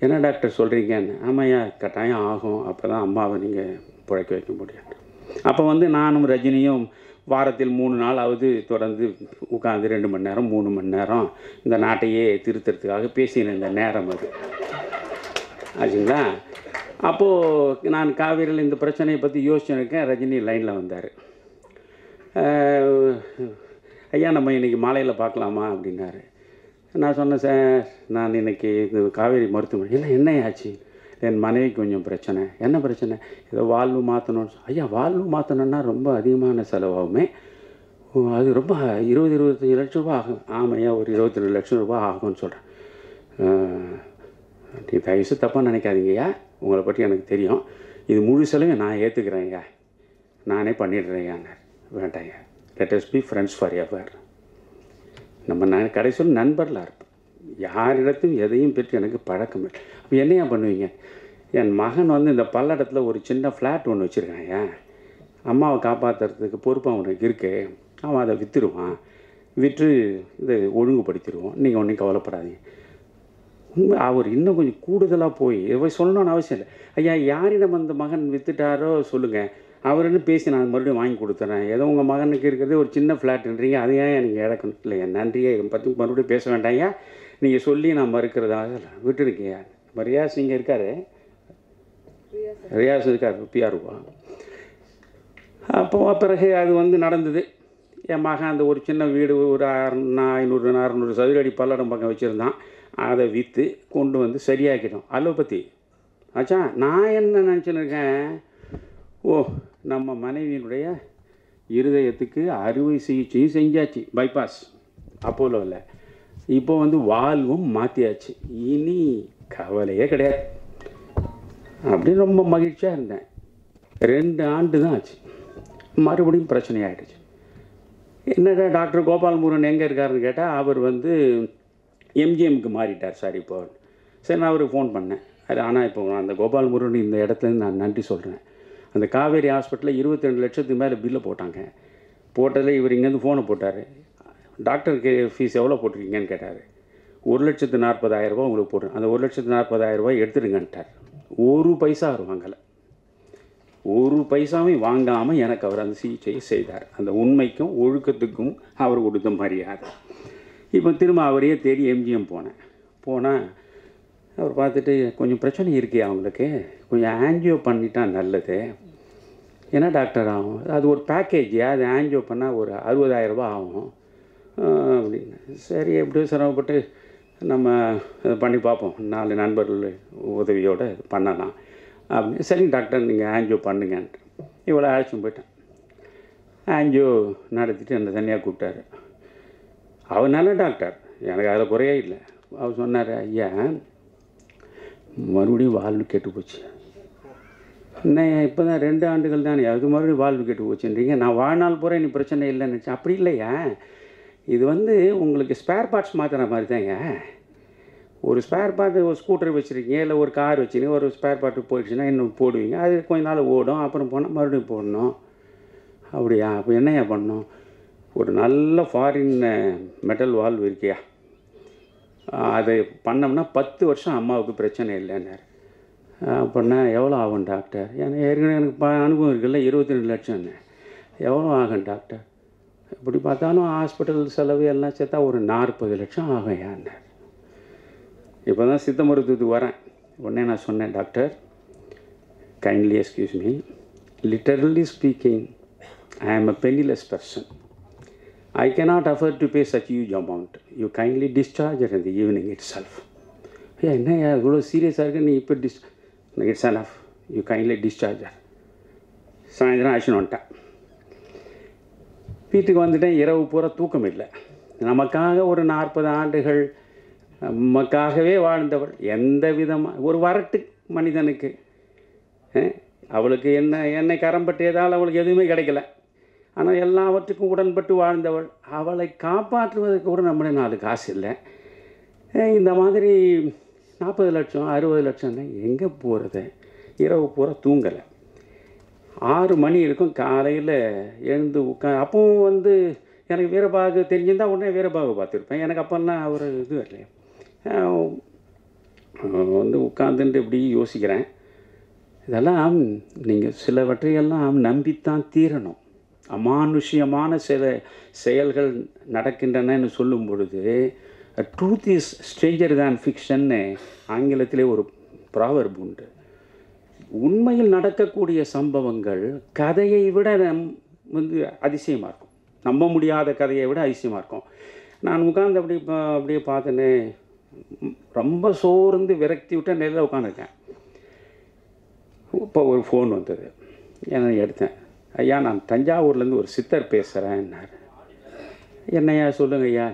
என்ன டாக்டர் சொல்கிறீங்கன்னு ஆமாய்யா கட்டாயம் ஆகும். அப்போ தான் அம்மாவை நீங்கள் பிழைக்க வைக்க முடியும். அப்போ வந்து நானும் ரஜினியும் வாரத்தில் மூணு நாளாவது தொடர்ந்து உட்காந்து ரெண்டு மணி நேரம் மூணு மணி நேரம் இந்த நாட்டையே திருத்துறதுக்காக பேசின இந்த நேரம் அது. ஆச்சுங்களா? அப்போது நான் காவேரியில் இந்த பிரச்சனையை பற்றி யோசிச்சுருக்கேன். ரஜினி லைனில் வந்தார். ஐயா நம்ம இன்றைக்கி மாலையில் பார்க்கலாமா? அப்படின்னாரு. நான் சொன்னேன் சார் நான் இன்னைக்கு இந்த காவேரி மருத்துவமனை. என்ன என்ன ஆச்சு என் மனைவிக்கு கொஞ்சம் பிரச்சனை. என்ன பிரச்சனை? ஏதோ வாழ்வு மாற்றணும்னு ஐயா வாழ்வு மாற்றணுன்னா ரொம்ப அதிகமான செலவாகுமே. அது ரொம்ப இருபது இருபத்தஞ்சி லட்ச ரூபா ஆகும். ஆமையா ஒரு இருபத்தி ரெண்டு லட்சம் ரூபா ஆகும்னு சொல்கிறேன் தயவுசு தப்பாக நினைக்காதீங்கய்யா உங்களை பற்றி எனக்கு தெரியும் இது முழு செலவையும் நான் ஏற்றுக்கிறேங்க நானே பண்ணிடுறேன்யான்னார் வேண்டாங்க let us be friends forever நம்ம நான் கடைசியில் நண்பர்களாக இருப்போம். யாரிடத்தும் எதையும் பற்றி எனக்கு பழக்கம் இல்லை. அப்போ என்னையா பண்ணுவீங்க? என் மகன் வந்து இந்த பல்லடத்தில் ஒரு சின்ன ஃப்ளாட் ஒன்று வச்சுருக்கான் ஏன் அம்மாவை காப்பாற்றுறதுக்கு பொறுப்பு அவனுக்கு இருக்கு. அவன் அதை விற்றுருவான் விற்று இதை ஒழுங்குபடுத்திடுவோம் நீங்கள் ஒன்றும் கவலைப்படாதீங்க. உண்மை அவர் இன்னும் கொஞ்சம் கூடுதலாக போய் இதை சொல்லணும்னு அவசியம் இல்லை. ஐயா யாரிடம் அந்த மகன் விற்றுட்டாரோ சொல்லுங்கள் அவருன்னு பேசி நான் மறுபடியும் வாங்கி கொடுத்துறேன். ஏதோ உங்கள் மகனுக்கு இருக்கிறது ஒரு சின்ன ஃப்ளாட்ன்றீங்க அதை ஏன் நீங்கள் இழக்கணும்? இல்லையா நன்றியே இதை பற்றி மறுபடியும் பேச வேண்டாம்யா நீங்கள் சொல்லி நான் மறுக்கிறதாக விட்டுருக்கியா விட்டுருக்கீங்க. ரியாஸ் இங்கே இருக்கார். ரியாஸ் இருக்கார் பிஆர்வா அப்போ பிறகு அது வந்து நடந்தது. என் மகன் அந்த ஒரு சின்ன வீடு ஒரு அறுநூறு ஐநூறு அறநூறு சதுரடி பல்லடம் பக்கம் வச்சுருந்தான். அதை விற்று கொண்டு வந்து சரியாக்கிட்டோம். அலோபதி. ஆச்சா நான் என்ன நினச்சின்னு இருக்கேன் ஓ நம்ம மனைவியினுடைய இருதயத்துக்கு அறுவை சிகிச்சையும் செஞ்சாச்சு பைபாஸ் அப்போலோவில் இப்போ வந்து வால்வும் மாற்றியாச்சு இனி கவலையே கிடையாது. அப்படின்னு ரொம்ப மகிழ்ச்சியாக இருந்தேன். ரெண்டு ஆண்டு தான் ஆச்சு. மறுபடியும் பிரச்சனை ஆகிடுச்சு என்னடா டாக்டர் கோபால் முருகன் எங்கே இருக்காருன்னு கேட்டால் அவர் வந்து எம்ஜிஎம்க்கு மாறிட்டார் சார் இப்போ. சரி நான் அவருக்கு ஃபோன் பண்ணேன். அது ஆனால் இப்போ அந்த கோபால் முருகன் இந்த இடத்துலேருந்து நான் நன்றி சொல்கிறேன் அந்த காவேரி ஹாஸ்பிட்டலில் இருபத்தி ரெண்டு லட்சத்துக்கு மேலே பில்லை போட்டாங்க. போட்டதில் இவர் இங்கேருந்து ஃபோனை போட்டார். டாக்டருக்கு ஃபீஸ் எவ்வளோ போட்டிருக்கீங்கன்னு கேட்டார். ஒரு லட்சத்து நாற்பதாயிரரூபா உங்களுக்கு போடுறேன் அந்த ஒரு லட்சத்து நாற்பதாயிரரூபா ரூபாய் எடுத்துடுங்கன்ட்டார் ஒரு பைசா அவர் வாங்கலை. ஒரு பைசாவையும் வாங்காமல் எனக்கு அவர் அந்த சிகிச்சையை செய்தார். அந்த உண்மைக்கும் ஒழுக்கத்துக்கும் அவர் கொடுத்த மரியாதை. இப்போ திரும்ப அவரையே தேடி எம்ஜிஎம் போனேன். போனால் அவர் பார்த்துட்டு கொஞ்சம் பிரச்சனை இருக்கே அவங்களுக்கு. கொஞ்சம் ஆன்ஜியோ பண்ணிட்டா நல்லது. என்ன டாக்டர் ஆகும்? அது ஒரு பேக்கேஜ் அது ஆன்ஜியோ பண்ணால் ஒரு அறுபதாயிரம் ரூபாய் ஆகும். அப்படின்னு. சரி எப்படியோ சிரமப்பட்டு நம்ம பண்ணி பார்ப்போம். நாலு நண்பர்கள் உதவியோடு பண்ணலாம். அப்படின்னு. சரிங்க டாக்டர் நீங்கள் ஆன்ஜியோ பண்ணுங்கன்ட்டு. இவ்வளோ அழைச்சும் போயிட்டேன். ஆன்ஜியோ நடத்திட்டு என்னை தனியாக கூப்பிட்டாரு. அவர் நல்ல டாக்டர். எனக்கு அதில் குறையே இல்லை. அவர் சொன்னார் ஐயா மறுபடியும் வாழ்வு கெட்டு போச்சு. என்ன இப்போ தான் ரெண்டு ஆண்டுகள் தானே அது மறுபடியும் வாழ்வு கெட்டு போச்சுன்றீங்க. நான் வாழ்நாள் பூரா நீ பிரச்சனை இல்லைன்னு நினச்சேன். அப்படி இல்லையா? இது வந்து உங்களுக்கு ஸ்பேர் பார்ட்ஸ் மாற்றுற மாதிரி தாங்க ஒரு ஸ்பேர் பார்ட் ஒரு ஸ்கூட்டர் வச்சுருக்கீங்க இல்லை ஒரு கார் வச்சுருக்கீங்க ஒரு ஸ்பேர் பார்ட்டு போயிடுச்சுன்னா இன்னும் போடுவீங்க. அது கொஞ்ச நாள் ஓடும் அப்புறம் போனால் மறுபடியும் போடணும். அப்படியா? அப்போ என்னையா பண்ணணும்? ஒரு நல்ல ஃபாரின் மெட்டல் வால்வ் இருக்கியா? அதை பண்ணோம்னா பத்து வருஷம் அம்மாவுக்கு பிரச்சனை இல்லைன்னாரு. அப்படின்னா எவ்வளோ ஆகும் டாக்டர் ஏன்னா ஏற்கனவே எனக்கு ப அனுபவம் இருக்குல்ல இருபத்தி ரெண்டு லட்சம்னு எவ்வளோ ஆகும் டாக்டர் இப்படி பார்த்தாலும் ஹாஸ்பிட்டல் செலவு எல்லாம் சேர்த்தா ஒரு நாற்பது லட்சம் ஆகும் ஏன்னார் இப்போ தான் சித்த மருத்துவத்துக்கு வரேன். உடனே நான் சொன்னேன் doctor kindly excuse me literally speaking I am a penniless person I cannot afford to pay such huge amount. You kindly discharge her in the evening itself. ஏ என்னய்யா இவ்வளோ சீரியஸாக இருக்கு? நீ இப்போ this it's enough you kindly discharge சாயந்தரம் ஆச்சுன்னு வந்துட்டேன். வீட்டுக்கு வந்துட்டேன். இரவு பூரா தூக்கம் இல்லை. நமக்காக ஒரு நாற்பது ஆண்டுகள் நமக்காகவே வாழ்ந்தவள். எந்த விதமாக ஒரு வரட்டு மனிதனுக்கு. அவளுக்கு என்ன என்னை கரம்பட்டியதால் அவளுக்கு எதுவுமே கிடைக்கல. ஆனால் எல்லாவற்றுக்கும் உடன்பட்டு வாழ்ந்தவள். அவளை காப்பாற்றுவதற்கு கூட நம்மளே நாலு காசு இல்லை. இந்த மாதிரி நாற்பது லட்சம் அறுபது லட்சம்னா எங்கே போகிறது இரவு பூரா தூங்கலை. ஆறு மணி இருக்கும் காலையில் எழுந்து உட்கா அப்பவும் வந்து எனக்கு வீரபாகு தெரிஞ்சிருந்தால் உடனே வீரபாகு பார்த்துருப்பேன். எனக்கு அப்போல்லாம் ஒரு இது இல்லையா வந்து உட்காந்துட்டு இப்படி யோசிக்கிறேன். இதெல்லாம் நீங்கள் சிலவற்றையெல்லாம் நம்பித்தான் தீரணும். அமானுஷ்யமான சில செயல்கள் நடக்கின்றனன்னு சொல்லும் பொழுது ட்ரூத் இஸ் ஸ்ட்ரேஞ்சர் தான் ஃபிக்ஷன்னு ஆங்கிலத்திலே ஒரு ப்ராவர்ப் உண்டு. உண்மையில் நடக்கக்கூடிய சம்பவங்கள் கதையை விட நம் வந்து அதிசயமாக இருக்கும். நம்ப முடியாத கதையை விட அதிசயமாக இருக்கும். நான் உட்கார்ந்து அப்படி அப்படியே பார்த்தேனே ரொம்ப சோர்ந்து விரக்தி விட்ட நிலையில் உட்காந்துருக்கேன் இப்போ ஒரு ஃபோன் வந்தது. என்ன எடுத்தேன். ஐயா நான் தஞ்சாவூர்லேருந்து ஒரு சித்தர் பேசுகிறேன்னார் என்னையா சொல்லுங்க ஐயா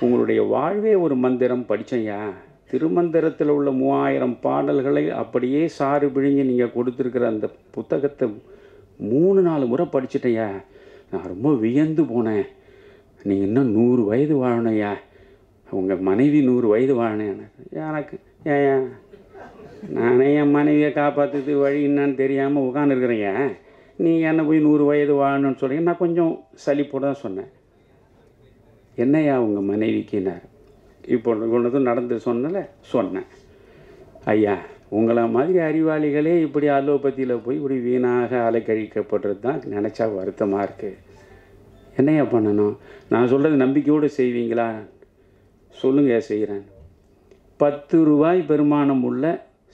உங்களுடைய வாழ்வே ஒரு மந்திரம் படித்தேன்யா திருமந்திரத்தில் உள்ள மூவாயிரம் பாடல்களை அப்படியே சாறு பிழிஞ்சு நீங்கள் கொடுத்துருக்கிற அந்த புத்தகத்தை மூணு நாலு முறை படிச்சிட்டேயா நான் ரொம்ப வியந்து போனேன். நீங்கள் இன்னும் நூறு வயது வாழணையா உங்கள் மனைவி நூறு வயது வாழணும் எனக்கு ஏன் நானே என் மனைவியை காப்பாற்றுறது வழி என்னன்னு தெரியாமல் உட்காந்துருக்குறேங்க நீ என்ன போய் நூறு வயது வாழணும்னு சொல்கிறீங்க நான் கொஞ்சம் சலிப்போட தான் சொன்னேன். என்னையா உங்கள் மனைவிக்குனார் இப்போ ஒன்றதும் நடந்து சொன்னல? சொன்னேன். ஐயா உங்களை மாதிரி அறிவாளிகளே இப்படி அலோபதியில் போய் இப்படி வீணாக அலைக்கழிக்கப்படுறது தான் நினச்சா வருத்தமாக இருக்குது என்னையா பண்ணணும்? நான் சொல்கிறது நம்பிக்கையோடு செய்வீங்களா? சொல்லுங்க செய்கிறேன் பத்து ரூபாய் பெருமானம் உள்ள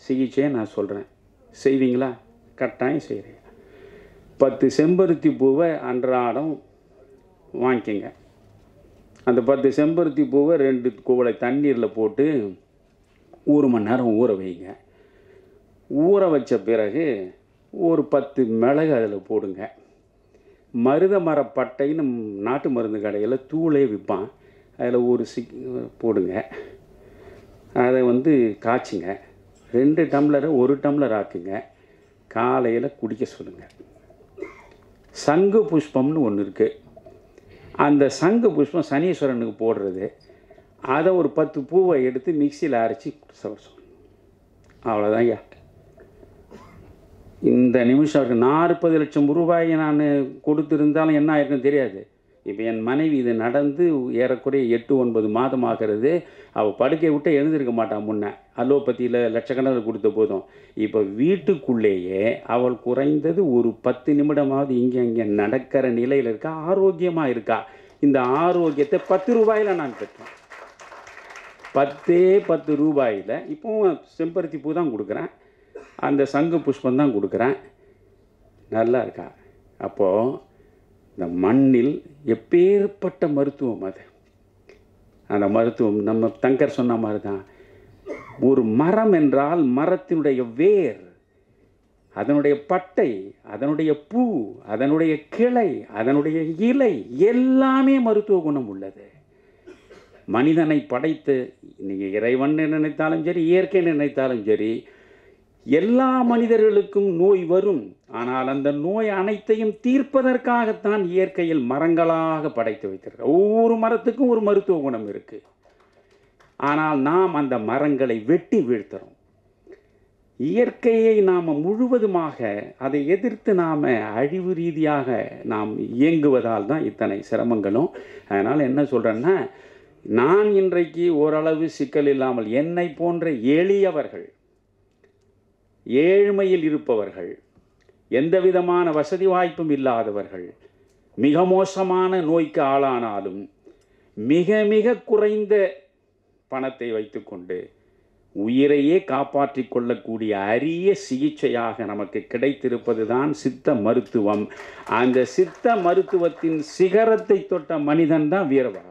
சிகிச்சையை நான் சொல்கிறேன் செய்வீங்களா? கட்டாயம் செய்கிறேன் பத்து செம்பருத்தி பூவை அன்றாடம் வாங்கிக்கங்க. அந்த பத்து செம்பருத்தி பூவை ரெண்டு குவளை தண்ணீரில் போட்டு ஒரு மணி நேரம் ஊற வைங்க. ஊற வச்ச பிறகு ஒரு பத்து மிளகு அதில் போடுங்க. மருத மரப்பட்டைன்னு நாட்டு மருந்து கடையில் தூளே விற்பான் அதில் ஒரு சி போடுங்க. அதை வந்து காய்ச்சுங்க. ரெண்டு டம்ளரை ஒரு டம்ளர் ஆக்குங்க. காலையில் குடிக்க சொல்லுங்கள் சங்கு புஷ்பம்னு ஒன்று இருக்குது அந்த சங்கு புஷ்பம் சனீஸ்வரனுக்கு போடுறது. அதை ஒரு பத்து பூவை எடுத்து மிக்சியில் அரைச்சி சொல்லணும் அவ்வளோதான் ஐயா. இந்த நிமிஷம் நாற்பது லட்சம் ரூபாயை நான் கொடுத்துருந்தாலும் என்ன ஆயிருக்குன்னு தெரியாது. இப்போ என் மனைவி இது நடந்து ஏறக்குறைய எட்டு ஒன்பது மாதம் ஆகிறது. அவள் படுக்கை விட்டு எழுந்திருக்க மாட்டான் முன்னே. அலோபதியில் லட்சக்கணக்கில் கொடுத்த போதும். இப்போ வீட்டுக்குள்ளேயே அவள் குறைந்தது ஒரு பத்து நிமிடமாவது இங்கே அங்கே நடக்கிற நிலையில் இருக்கா? ஆரோக்கியமாக இருக்கா? இந்த ஆரோக்கியத்தை பத்து ரூபாயில் நான் பெற்றேன். பத்தே பத்து ரூபாயில் இப்போவும் செம்பருத்தி பூ தான் கொடுக்குறேன். அந்த சங்கு புஷ்பம் தான் கொடுக்குறேன். நல்லா இருக்கா? அப்போது இந்த மண்ணில் எப்பேற்பட்ட மருத்துவம் அது? அந்த மருத்துவம் நம்ம தங்கர் சொன்ன மாதிரி தான் ஒரு மரம் என்றால் மரத்தினுடைய வேர் அதனுடைய பட்டை அதனுடைய பூ அதனுடைய கிளை அதனுடைய இலை எல்லாமே மருத்துவ குணம் உள்ளது. மனிதனை படைத்து நீங்கள் இறைவன் நினைத்தாலும் சரி இயற்கை நினைத்தாலும் சரி எல்லா மனிதர்களுக்கும் நோய் வரும். ஆனால் அந்த நோய் அனைத்தையும் தீர்ப்பதற்காகத்தான் இயற்கையில் மரங்களாக படைத்து வைத்திருக்க ஒவ்வொரு மரத்துக்கும் ஒரு மருத்துவ குணம் இருக்குது ஆனால் நாம் அந்த மரங்களை வெட்டி வீழ்த்துறோம். இயற்கையை நாம் முழுவதுமாக அதை எதிர்த்து நாம் அழிவு ரீதியாக நாம் இயங்குவதால் தான் இத்தனை சிரமங்களும். அதனால் என்ன சொல்கிறேன்னா நான் இன்றைக்கு ஓரளவு சிக்கல் இல்லாமல் என்னை போன்ற எளியவர்கள் ஏழ்மையில் இருப்பவர்கள் எந்த விதமான வசதி வாய்ப்பும் இல்லாதவர்கள் மிக மோசமான நோய்க்கு ஆளானாலும் மிக மிக குறைந்த பணத்தை வைத்துக்கொண்டு உயிரையே காப்பாற்றிக் கொள்ளக்கூடிய அரிய சிகிச்சையாக நமக்கு கிடைத்திருப்பது தான் சித்த மருத்துவம். அந்த சித்த மருத்துவத்தின் சிகரத்தை தொட்ட மனிதன் தான் வீரவா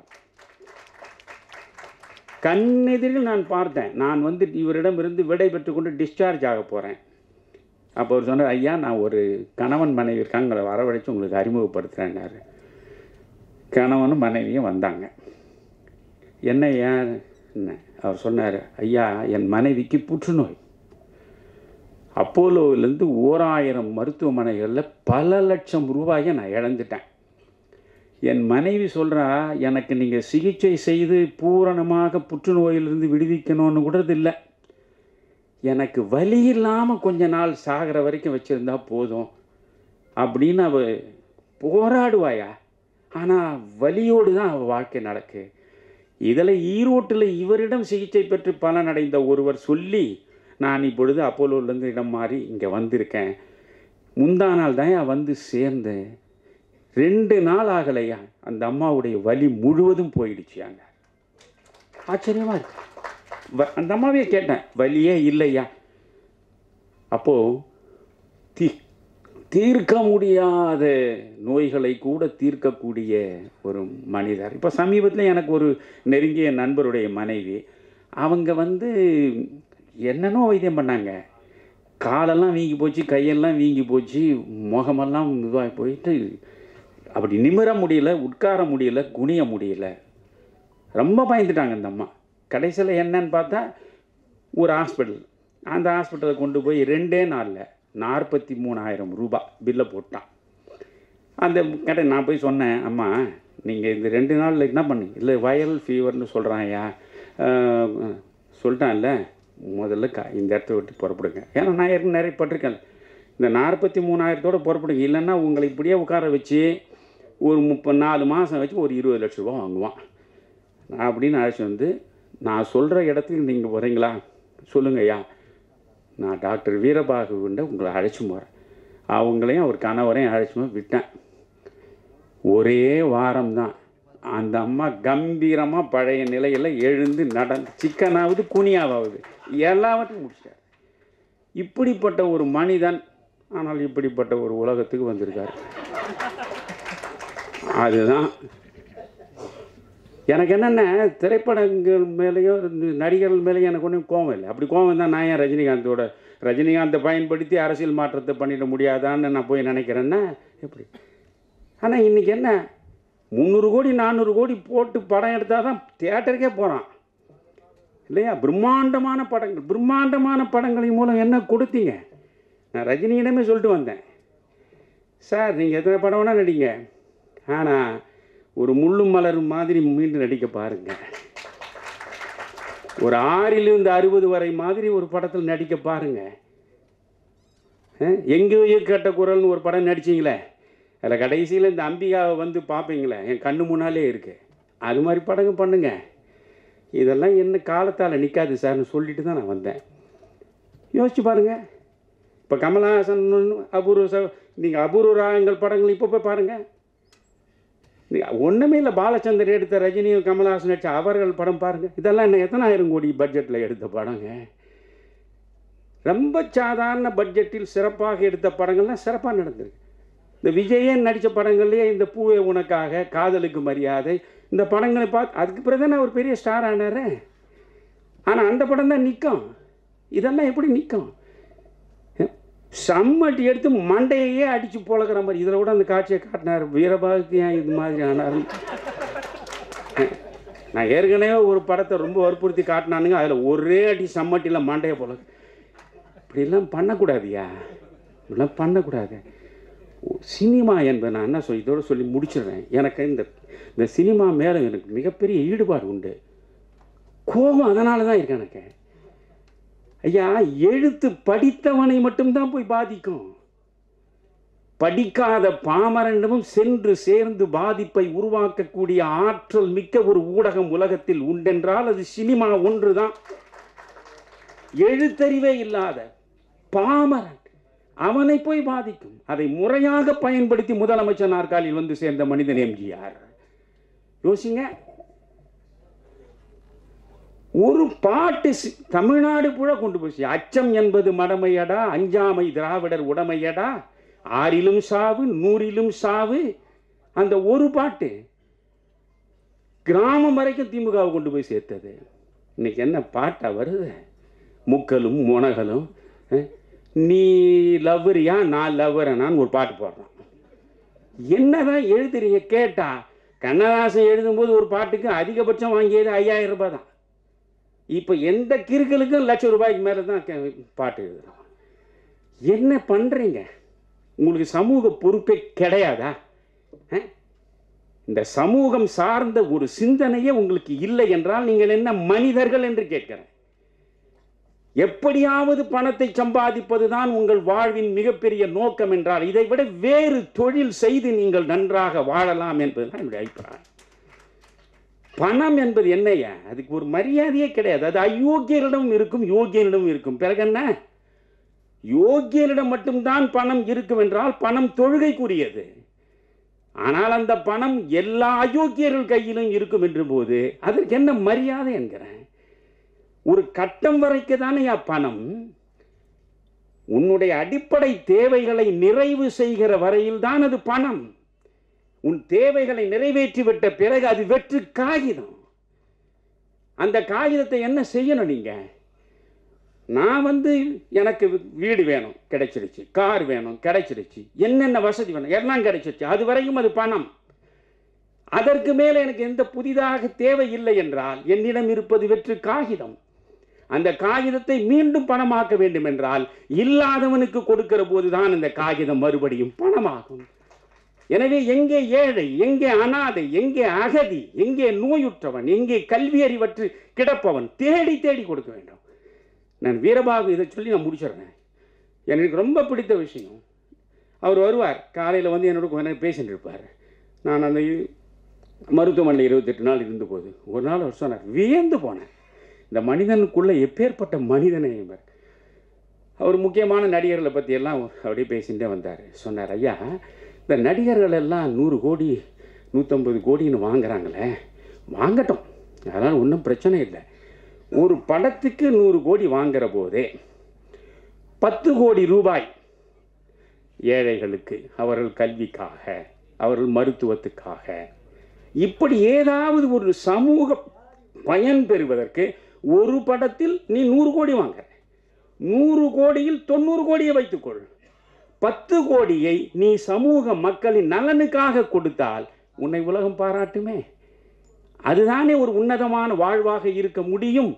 கண்ணெதிரில் நான் பார்த்தேன். நான் வந்து இவரிடம் இருந்து விடை பெற்றுக்கொண்டு டிஸ்சார்ஜ் ஆக போகிறேன் அப்போ அவர் சொன்னார் ஐயா நான் ஒரு கணவன் மனைவி இருக்காங்க. உங்களை வரவழைச்சு உங்களுக்கு அறிமுகப்படுத்துகிறேன்னாரு கணவனும் மனைவியும் வந்தாங்க. என்ன ஏன் அவர் சொன்னார் ஐயா என் மனைவிக்கு புற்றுநோய். அப்போலோவிலேருந்து ஓராயிரம் மருத்துவமனைகளில் பல லட்சம் ரூபாயை நான் இழந்துட்டேன். என் மனைவி சொல்கிறா எனக்கு நீங்கள் சிகிச்சை செய்து பூரணமாக புற்றுநோயிலிருந்து விடுவிக்கணும்னு கூட இல்லை. எனக்கு வலி இல்லாமல் கொஞ்ச நாள் சாகிற வரைக்கும் வச்சுருந்தா போதும். அப்படின்னு அவள் போராடுவாயா. ஆனால் வலியோடு தான் அவள் வாழ்க்கை நடக்கு. இதில் ஈரோட்டில் இவரிடம் சிகிச்சை பெற்று பலனடைந்த ஒருவர் சொல்லி நான் இப்பொழுது அப்போலோலேருந்து இடம் மாறி இங்கே வந்திருக்கேன். முந்தா நாள் தான் வந்து சேர்ந்தேன். ரெண்டு நாள் ஆகலையா? அந்த அம்மாவுடைய வலி முழுவதும் போயிடுச்சியாங்க. ஆச்சரியமாக இருக்கு. வ அந்த அம்மாவே கேட்டேன் வலியே இல்லையா? அப்போது தீர்க்க முடியாத நோய்களை கூட தீர்க்கக்கூடிய ஒரு மனிதர். இப்போ சமீபத்தில் எனக்கு ஒரு நெருங்கிய நண்பருடைய மனைவி அவங்க வந்து என்னென்னோ வைத்தியம் பண்ணாங்க. காலெல்லாம் வீங்கி போச்சு கையெல்லாம் வீங்கி போச்சு முகமெல்லாம் இதுவாகி போயிட்டு அப்படி நிமிர முடியல உட்கார முடியல குனிய முடியல. ரொம்ப பயந்துட்டாங்க இந்த அம்மா. கடைசியில் என்னன்னு பார்த்தா ஒரு ஹாஸ்பிட்டல். அந்த ஹாஸ்பிட்டலை கொண்டு போய் ரெண்டே நாளில் நாற்பத்தி மூணாயிரம் ரூபாய் பில்லை போட்டான் அந்த கேட்டேன் நான் போய் சொன்னேன் அம்மா நீங்கள் இந்த ரெண்டு நாளில் என்ன பண்ணி இல்லை வைரல் ஃபீவர்னு சொல்கிறான் ஐயா சொல்லிட்டான்ல முதல்ல க இந்த இடத்த விட்டு புறப்படுங்க. ஏன்னா நான் ஏற்கனவே நிறைய பட்டிருக்கேன் இந்த நாற்பத்தி மூணாயிரத்தோட புறப்படுங்க. இல்லைன்னா உங்களை இப்படியே உட்கார வச்சு ஒரு முப்ப நாலு மாதம் வச்சு ஒரு இருபது லட்ச ரூபா வாங்குவான். அப்படின்னு அழைச்சி வந்து நான் சொல்கிற இடத்துக்கு நீங்கள் வரீங்களா சொல்லுங்க ஐயா நான் டாக்டர் வீரபாகுண்ட உங்களை அழைச்சி போகிறேன் அவங்களையும் அவர் கணவரையும் அழைச்சி போய் விட்டேன். ஒரே வாரம் தான் அந்த அம்மா கம்பீரமாக பழைய நிலையில் எழுந்து நடந்து சிக்கனாவது குனியாவது எல்லாவற்றையும் முடிச்சிட்டார். இப்படிப்பட்ட ஒரு மனிதன் ஆனால் இப்படிப்பட்ட ஒரு உலகத்துக்கு வந்திருக்கார். அதுதான் எனக்கு என்னென்ன திரைப்படங்கள் மேலேயோ நடிகர்கள் மேலேயும் எனக்கு ஒன்றும் கோவம் இல்லை. அப்படி கோவம் தான் நான் ஏன் ரஜினிகாந்தோட ரஜினிகாந்தை பயன்படுத்தி அரசியல் மாற்றத்தை பண்ணிட முடியாதான்னு நான் போய் நினைக்கிறேன்னா எப்படி? ஆனால் இன்றைக்கி என்ன? முந்நூறு கோடி நானூறு கோடி போட்டு படம் எடுத்தால் தான் தியேட்டருக்கே போகிறான். இல்லையா? பிரம்மாண்டமான படங்கள் பிரம்மாண்டமான படங்களின் மூலம் என்ன கொடுத்தீங்க? நான் ரஜினியிடமே சொல்லிட்டு வந்தேன். சார் நீங்கள் எத்தனை படம் வேணால் நடிங்க. ஆனால் ஒரு முள்ளும் மலரும் மாதிரி மீண்டும் நடிக்க பாருங்கள் ஒரு ஆறிலிருந்து அறுபது வரை மாதிரி ஒரு படத்தில் நடிக்க பாருங்கள் எங்கேயோ கேட்ட குரல்னு ஒரு படம் நடிச்சிங்களே. அதில் கடைசியில் இந்த அம்பிகாவை வந்து பார்ப்பீங்களே என் கண்ணு முன்னாலே இருக்குது அது மாதிரி படங்க பண்ணுங்க. இதெல்லாம் என்ன காலத்தால் நிற்காது சார்னு சொல்லிட்டு தான் நான் வந்தேன். யோசிச்சு பாருங்கள் இப்போ கமல்ஹாசன் அபூர்வ ச நீங்கள் அபூர்வ ராகங்கள் படங்கள் இப்போ போய் பாருங்கள் ஒன்றுமே இல்லை பாலச்சந்தர் எடுத்த ரஜினியும் கமல்ஹாசன் நடிச்ச அவர்கள் படம் பாருங்கள் இதெல்லாம் என்ன எத்தனாயிரம் கோடி பட்ஜெட்டில் எடுத்த படங்க? ரொம்ப சாதாரண பட்ஜெட்டில் சிறப்பாக எடுத்த படங்கள்லாம் சிறப்பாக நடந்திருக்கு. இந்த விஜயன் நடித்த படங்கள்லேயே இந்த பூவே உனக்காக காதலுக்கு மரியாதை இந்த படங்களை பார்த்து அதுக்கு பிறகு தானே ஒரு பெரிய ஸ்டார் ஆனார். ஆனால் அந்த படம் தான் நிற்கும் இதெல்லாம் எப்படி நிற்கும் சம்மட்டி எடுத்து மண்டையே அடித்து பொழக்கிற மாதிரி. இதில் கூட அந்த காட்சியை காட்டினார். வீரபாகுக்கு ஏன் இது மாதிரி ஆனார்? நான் ஏற்கனவே ஒரு படத்தை ரொம்ப வற்புறுத்தி காட்டினானுங்க. அதில் ஒரே அடி சம்மட்டியில் மண்டையை பொழக்கு. இப்படிலாம் பண்ணக்கூடாதுயா? இப்படிலாம் பண்ணக்கூடாது. சினிமா என்பது நான் என்ன சொல் இதோட சொல்லி முடிச்சிடுறேன். எனக்கு இந்த இந்த சினிமா மேலே எனக்கு மிகப்பெரிய ஈடுபாடு உண்டு. கோபம் அதனால தான் இருக்கு எனக்கு. ஐயா எழுத்து படித்தவனை மட்டும்தான் போய் பாதிக்கும். படிக்காத பாமரண்டமும் சென்று சேர்ந்து பாதிப்பை உருவாக்கக்கூடிய ஆற்றல் மிக்க ஒரு ஊடகம் உலகத்தில் உண்டென்றால் அது சினிமா ஒன்றுதான். எழுத்தறிவே இல்லாத பாமரன் அவனை போய் பாதிக்கும். அதை முறையாக பயன்படுத்தி முதலமைச்சர் நாற்காலியில் வந்து சேர்ந்த மனிதன் எம்ஜிஆர். யோசிங்க ஒரு பாட்டு சி- தமிழ்நாடு கூட கொண்டு போச்சு. அச்சம் என்பது மடமையடா அஞ்சாமை திராவிடர் உடமையடா ஆறிலும் சாவு நூறிலும் சாவு அந்த ஒரு பாட்டு கிராமம் வரைக்கும் திமுகவை கொண்டு போய் சேர்த்தது. இன்னைக்கு என்ன பாட்டா வருது? முக்களும் முனகலும் நீ லவ்வரியா நான் லவ்வரனான்னு ஒரு பாட்டு பாடுறான். என்னதான் எழுதுறீங்க கேட்டா கண்ணதாசன் எழுதும்போது ஒரு பாட்டுக்கு அதிகபட்சம் வாங்கியது ஐயாயிரம் ரூபாய் தான். இப்போ எந்த கிறுக்களுக்கும் லட்சம் ரூபாய்க்கு மேலே தான் கே- பாட்டு எழுதுகிறோம் என்ன பண்ணுறீங்க உங்களுக்கு சமூக பொறுப்பே கிடையாதா? இந்த சமூகம் சார்ந்த ஒரு சிந்தனையே உங்களுக்கு இல்லை என்றால் நீங்கள் என்ன மனிதர்கள் என்று கேட்கிறேன். எப்படியாவது பணத்தை சம்பாதிப்பது தான் உங்கள் வாழ்வின் மிகப்பெரிய நோக்கம் என்றால் இதை விட வேறு தொழில் செய்து நீங்கள் நன்றாக வாழலாம் என்பதுதான் என்னுடைய அபிப்பிராயம். பணம் என்பது என்னையா அதுக்கு ஒரு மரியாதையே கிடையாது. அது அயோக்கியரிடம் இருக்கும் யோகியரிடம் இருக்கும். பிறகு என்ன? யோகியரிடம் மட்டும்தான் பணம் இருக்கும் என்றால் பணம் தொழுகைக்குரியது. ஆனால் அந்த பணம் எல்லா அயோக்கியர்கள் கையிலும் இருக்கும் என்ற போது அதற்கு என்ன மரியாதை என்கிறேன்? ஒரு கட்டம் வரைக்கு தானே பணம்? உன்னுடைய அடிப்படை தேவைகளை நிறைவு செய்கிற வரையில் தான் அது பணம். உன் தேவைகளை நிறைவேற்றிவிட்ட பிறகு அது வெற்று காகிதம். அந்த காகிதத்தை என்ன செய்யணும் நீங்கள் நான் வந்து எனக்கு வீடு வேணும் கிடைச்சிருச்சு. கார் வேணும் கிடைச்சிருச்சு. என்னென்ன வசதி வேணும்? எல்லாம் கிடைச்சிருச்சு. அது வரைக்கும் அது பணம். அதற்கு மேலே எனக்கு எந்த புதிதாக தேவை இல்லை என்றால் என்னிடம் இருப்பது வெற்று காகிதம். அந்த காகிதத்தை மீண்டும் பணமாக்க வேண்டும் என்றால் இல்லாதவனுக்கு கொடுக்கிற போதுதான் அந்த காகிதம் மறுபடியும் பணமாகும். எனவே எங்கே ஏழை எங்கே அனாதை எங்கே அகதி எங்கே நோயுற்றவன் எங்கே கல்வி அறிவற்று கிடப்பவன் தேடி தேடி கொடுக்க வேண்டும். நான் வீரபாகு இதை சொல்லி நான் முடிச்சிடுறேன். எனக்கு ரொம்ப பிடித்த விஷயம். அவர் வருவார். காலையில் வந்து என்னோட கொஞ்ச நேரம் பேசிட்டு இருப்பார். நான் அந்த மருத்துவமனையில் இருபத்தெட்டு நாள் இருந்தபோது ஒரு நாள் அவர் சொன்னார் வியந்து போனேன். இந்த மனிதனுக்குள்ளே எப்பேற்பட்ட மனிதனை இவர். அவர் முக்கியமான நடிகர்களை பற்றியெல்லாம் அப்படியே பேசிகிட்டே வந்தார். சொன்னார் ஐயா இந்த நடிகர்கள் எல்லாம் நூறு கோடி நூற்றம்பது கோடின்னு வாங்குறாங்களே. வாங்கட்டும். அதனால் ஒன்றும் பிரச்சனை இல்லை. ஒரு படத்துக்கு நூறு கோடி வாங்குற போதே பத்து கோடி ரூபாய் ஏழைகளுக்கு அவர்கள் கல்விக்காக அவர்கள் மருத்துவத்துக்காக இப்படி ஏதாவது ஒரு சமூக பயன் பெறுவதற்கு ஒரு படத்தில் நீ நூறு கோடி வாங்க நூறு கோடியில் தொண்ணூறு கோடியை வைத்துக்கொள். பத்து கோடியை நீ சமூக மக்களின் நலனுக்காக கொடுத்தால் உன்னை உலகம் பாராட்டுமே. அதுதானே ஒரு உன்னதமான வாழ்வாக இருக்க முடியும்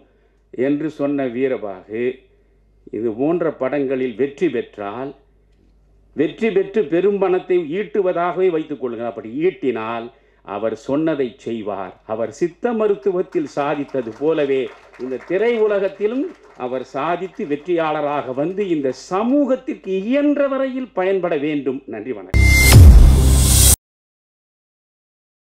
என்று சொன்ன வீரபாகு இது போன்ற படங்களில் வெற்றி பெற்றால் வெற்றி பெற்று பெரும் பணத்தை ஈட்டுவதாகவே வைத்துக் கொள்ளுங்கள். அப்படி ஈட்டினால் அவர் சொன்னதை செய்வார். அவர் சித்த மருத்துவத்தில் சாதித்தது போலவே இந்த திரை உலகத்திலும் அவர் சாதித்து வெற்றியாளராக வந்து இந்த சமூகத்திற்கு இயன்ற வரையில் பயன்பட வேண்டும். நன்றி வணக்கம்.